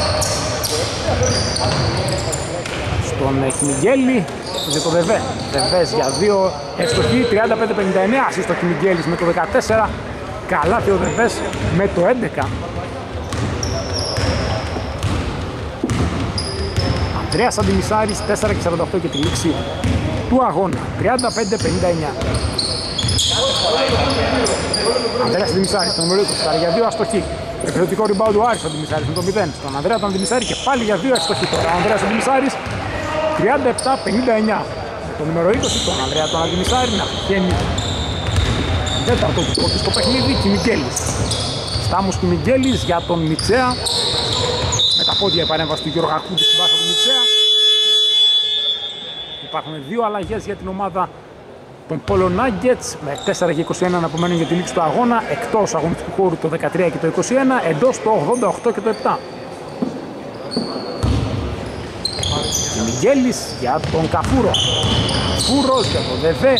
τον Χιμιγγέλη για το Δεβέ. Δεβές για δύο ευστοχή, 35-59 ασύς το Χιμιγγέλης με το 14. Καλά και ο Δεβές με το 11. Ανδρέας Αντιμισάρης 4 και 48 και τη λήξη του αγώνα. 35-59. Ανδρέας Αντιμισάρης, το νούμερο 20, για δύο αστοχή. Επιθετικό rebound του Άρης Αντιμισάρης με το 0. Στον Ανδρέα τον Αντιμισάρη και πάλι για δύο αστοχή τώρα. Ο Ανδρέας Αντιμισάρης 37-59. Με το νούμερο 20 τον Ανδρέα τον Αντιμισάρη να πηγαίνει τέταρτο του πρώτου στο παιχνίδι Κιμικέλης. Στάμος Κιμικέλης για τον Μιτσέα. Με τα πόδια η παρέμβαση του Γιώργου Ακούτη στην πάσα του Μιτσέα. Υπάρχουν δύο αλλαγές για την ομάδα των Polo Nuggets με 4 και 21 να απομένουν για τη λήξη του αγώνα εκτός αγωνιστικού χώρου το 13 και το 21 εντός το 88 και το 7 Μιγγέλης για τον Καφούρο Καφούρος για τον Δεβέ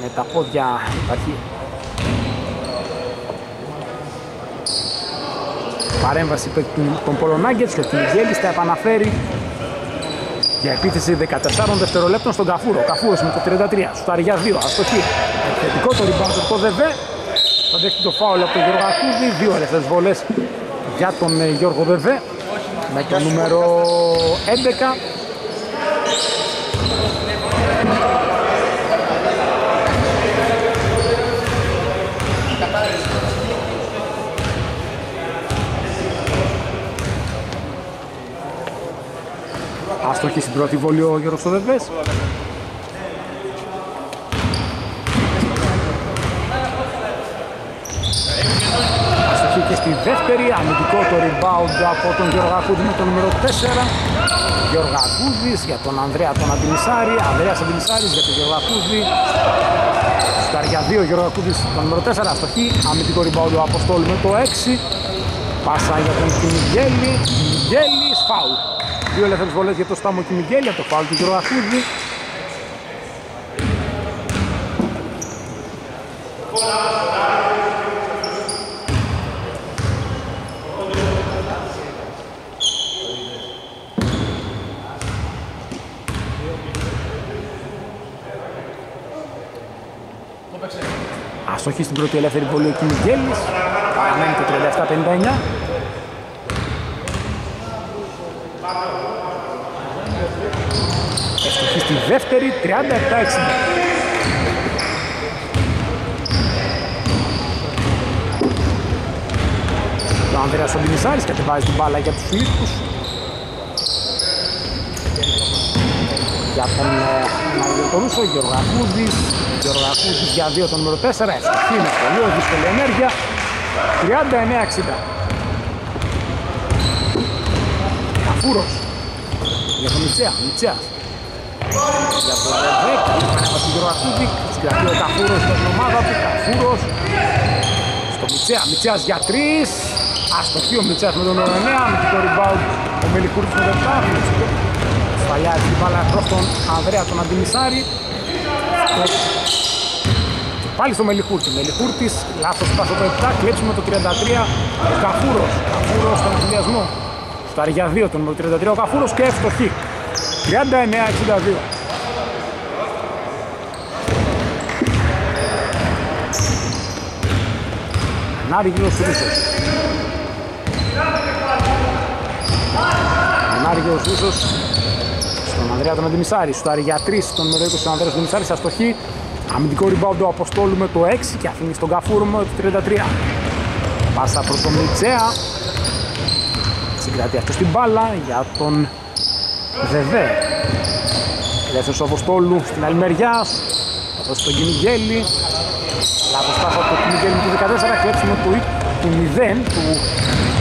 με τα πόδια υπάρχει παρέμβαση των Polo Nuggets και ο Μιγγέλης θα επαναφέρει για επίθεση 14 δευτερολέπτων στον Καφούρο. Καφούρος με το 33, σουτάρει για 2, αστοχή. Επιθετικό το rebound από το ΔΕΒΕ. Θα δέχει το φάουλ από τον Γιώργο Ακούδη. Δύο ελεύθερες βολές για τον ε, Γιώργο ΔΕΒΕ. Με το νούμερο 11. Αστοχή στην πρώτη βολή ο Γιώργος Οδεβές. Αστοχή και στη δεύτερη, αμυντικό το rebound από τον Γιώργο Ακούδη με το νούμερο 4. Γιώργο Ακούδης για τον Ανδρέα τον Αντιμισάρη, Ανδρέας Αντιμισάρης για τον Γιώργο Ακούδη. Στα για 2 Γιώργο Ακούδης το νούμερο 4, αστοχή, αμυντικό rebound ο Αποστόλου με το 6. Πάσα για τον Κιμιγέλη, Κιμιγέλης, φάουλ. Δύο ελεύθερες βολές για το Στάμο Κιμιγέλη, από το φάουλ του Γιώργο Ακούδη. Αστοχή στην πρώτη ελεύθερη βολή ο Κιμιγέλης. Παραμένει το 37-59. Αστοχή στη δεύτερη 37-60. Ο Ανδρέας Οντινισάρης κατεβάζει την μπάλα για τους Φιλίππους. Για τον Μαργιωτορούσο, Γιώργο Ακούδης. Γιώργο Ακούδης για 2 το νούμερο 4. Ευτυχή με πολύ δύσκολη ενέργεια. 39-60. Καφούρος. Για τον Μιτσέα. Μιτσέας. Για τον Ρεβέκ. Πανέβαση του Γιώργο Ακούδη. Συγκρατεί ο Καφούρος για την ομάδα του. Καφούρος. Στο Μιτσέα. Μιτσέας για 3. Αστοχή ο Μιτσέας με τον νούμερο 9. Με το rebound ο Μελικούρης με το 7. Σφαλιάζει την μπάλα προς τον Ανδρέα τον Αντιμισάρη. Και πάλι στο Μελιχούρτη. Μελιχούρτης, λάθος πάσο το 7, κλέψουμε το 33. Ο Καφούρος, Καφούρος στον ενθουσιασμό. Στο αριά 2 τον νούμερο 33 ο Καφούρος και εύστοχη. 39-62. Ανάριγιος Ρούσος. Ανάριγιος Ρούσος στον Ανδρέα τον Αντιμισάρη. Στο για 3 τον νούμερο 20 τον Ανδρέας τον Αντιμισάρη. Σε αστοχή. Αμυντικό rebound του Αποστόλου με το 6 και αφήνει στον Καφούρο με το 33. Πάσα προς τον Μιτσέα. Συγκρατεί αυτός στην μπάλα για τον Βεβέ. Ελεύθερος ο Αποστόλου στην άλλη μεριά. Θα δώσει τον Κινιγέλη. Λάθος πάσα από τον Κινιγέλη με το 14. Κλέψιμο του, του 0 του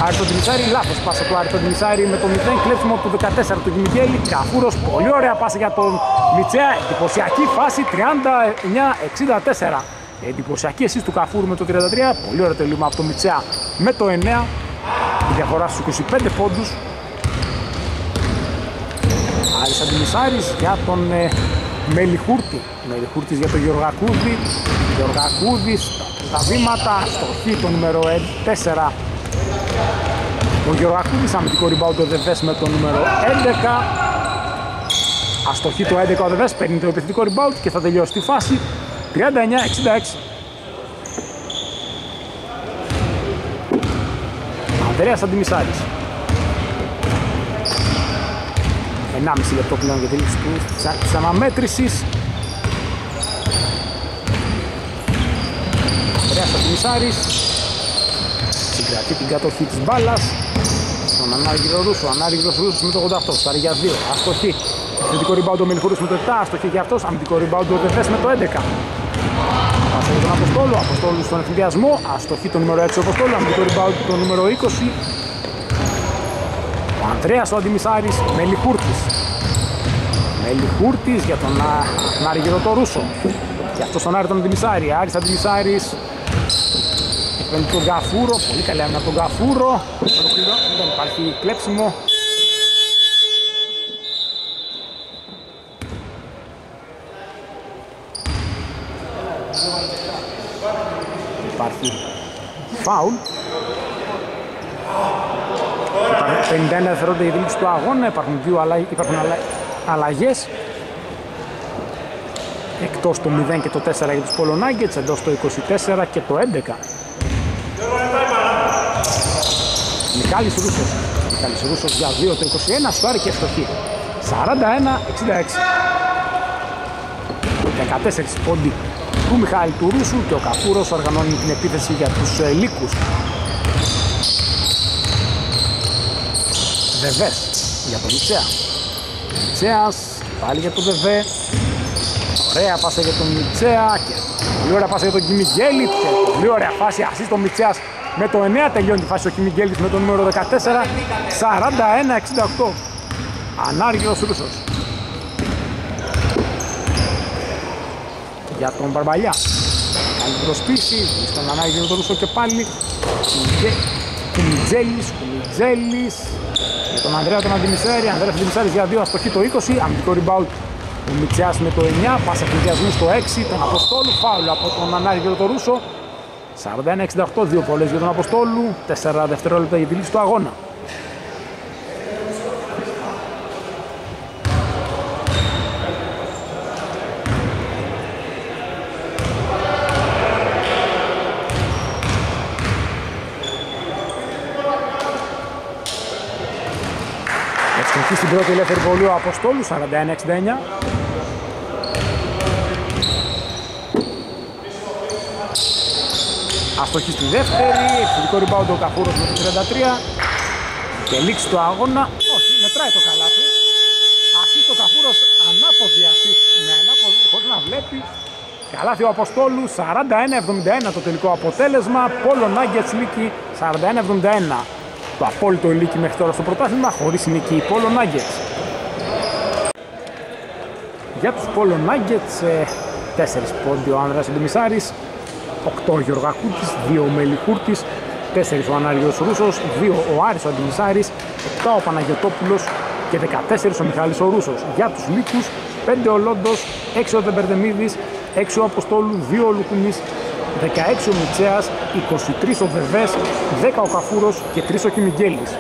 Άρητο Τιμισάρη, λάθος πάσα του Άρητο Τιμισάρη με το 0 κλέψιμο του 14 του Κιμιγέλη. Καφούρος, πολύ ωραία πάσα για τον Μιτσέα. Εντυπωσιακή φάση 39-64. Εντυπωσιακή εσείς του Καφούρου με το 33. Πολύ ωραίο τελείωμα από το Μιτσέα με το 9. Η διαφορά στους 25 πόντους. Άρης Αντιμισάρης για τον ε, Μελιχούρτη. Μελιχούρτης για τον Γεωργακούδη. Γεωργακούδης στα βήματα. Στοχή το νούμερο 4 ο Γεωργακούδης αμυντικό rebound ο Δεβές με το νούμερο 11. Αστοχή το 11 ο Δεβές, παίρνει το επιθετικό rebound και θα τελειώσει τη φάση 39-66. Ανδρέας Αντιμισάρης. 1,5 λεπτό πλέον για τη λήξη της αναμέτρησης. Ανδρέας Αντιμισάρης συγκρατεί την κατοχή της μπάλας. Στον Ανάργυρο Ρούσο, Ανάργυρος Ρούσος με το 88, στάρει για 2, αστοχή. Αμυντικό rebound ο Μελχούρης με το 7, αστοχή για αυτός, αμυντικό rebound ο Δεφές με το 11 Πάσα για τον Αποστόλου, Αποστόλου στον ευθυνδιασμό, αστοχή το νούμερο 6 ο Αποστόλου, αμυντικό rebound το νούμερο 20 Ο Ανδρέας ο Αντιμισάρης, Μελιχούρτης. Μελιχούρτης για τον Ανάργυρο το Ρούσο. Και αυτός τον Άρη τον Αντιμισάρη, Άρης Αντιμισάρης με τον Καφούρο, πολύ καλή άμυνα τον Καφούρο. Δεν υπάρχει κλέψιμο. Υπάρχει φάουλ. Υπάρχουν 51 δευτερόλεπτα για τη λήξη του αγώνα, υπάρχουν, δύο αλλα... υπάρχουν αλλαγές. Εκτός το 0 και το 4 για τους Πολωνάγκετς, εντός το 24 και το 11. Μιχάλης Ρούσος. Μιχάλης Ρούσος για 2 το 21, στάρει και ευστοχή. 41-66. 14 πόντι του Μιχάλη του Ρούσου και ο Καφούρος οργανώνει την επίθεση για τους ε, Λύκους. Βεβές για τον Μιτσέα. Μιτσέας, πάλι για το Βεβέ. Ωραία πάσα για τον Μιτσέα και πολύ ωραία πάσα για τον Κιμιγγέλη και πολύ ωραία φάση ασύς τον Μιτσέας με το 9 τελειώνει τη φάση ο Κιμιγγέλης με το νούμερο 14 41-68 Ανάργιος Ρούσος. Για τον Μπαρμπαλιά. Καλή προσπίση στον Ανάργιο τον Ρούσο και πάλι. Κουμιτζέλης, Κουμιτζέλης για τον Ανδρέα τον Αντιμισέρη, Ανδρέας Αντιμισέρης για 2 αστοχή το 20, αμυντικό rebound ο Μιτσιάς με το 9, πάσα πληδιασμού στο 6, τον Αποστόλου, φάουλ από τον Ανάργιο τον Ρούσο 41-68, δύο πολλές για τον Αποστόλου, 4 δευτερόλεπτα για τη λύση του αγώνα. Έτσι στην πρώτη ελεύθερη βολή ο Αποστόλου, 41-69. Αστοχής στη δεύτερη, εξαιρετικό rebound ο Καφούρος με το 33 και λήξη του αγώνα. Όχι, μετράει το καλάθι. Ασίστ ο Καφούρος ανάποδη ασίστ, ναι, ανάποδη, χωρίς να βλέπει. Καλάθι ο Αποστόλου, 41-71 το τελικό αποτέλεσμα. Πόλο Nuggets νίκη 41-71. Το απόλυτο νίκη μέχρι τώρα στο πρωτάθλημα, χωρίς νίκη Πόλο Nuggets. Για τους Πόλο Nuggets, 4 πόντι ο Άνδρας Εντεμισάρης, 8 ο Γιωργακούτης, 2 ο Μελικούρτης, 4 ο Ανάριος Ρούσος, 2 ο Άρης ο Αντιμισάρης, 7 ο Παναγιωτόπουλος και 14 ο Μιχάλης ο Ρούσος. Για τους Λύκους, 5 ο Λόντος, 6 ο Δεμπερδεμίδης, 6 ο Αποστόλου, 2 ο Λουκουμής, 16 ο Μιτσέας, 23 ο Βεβές, 10 ο Καφούρος και 3 ο Κιμιγγέλης.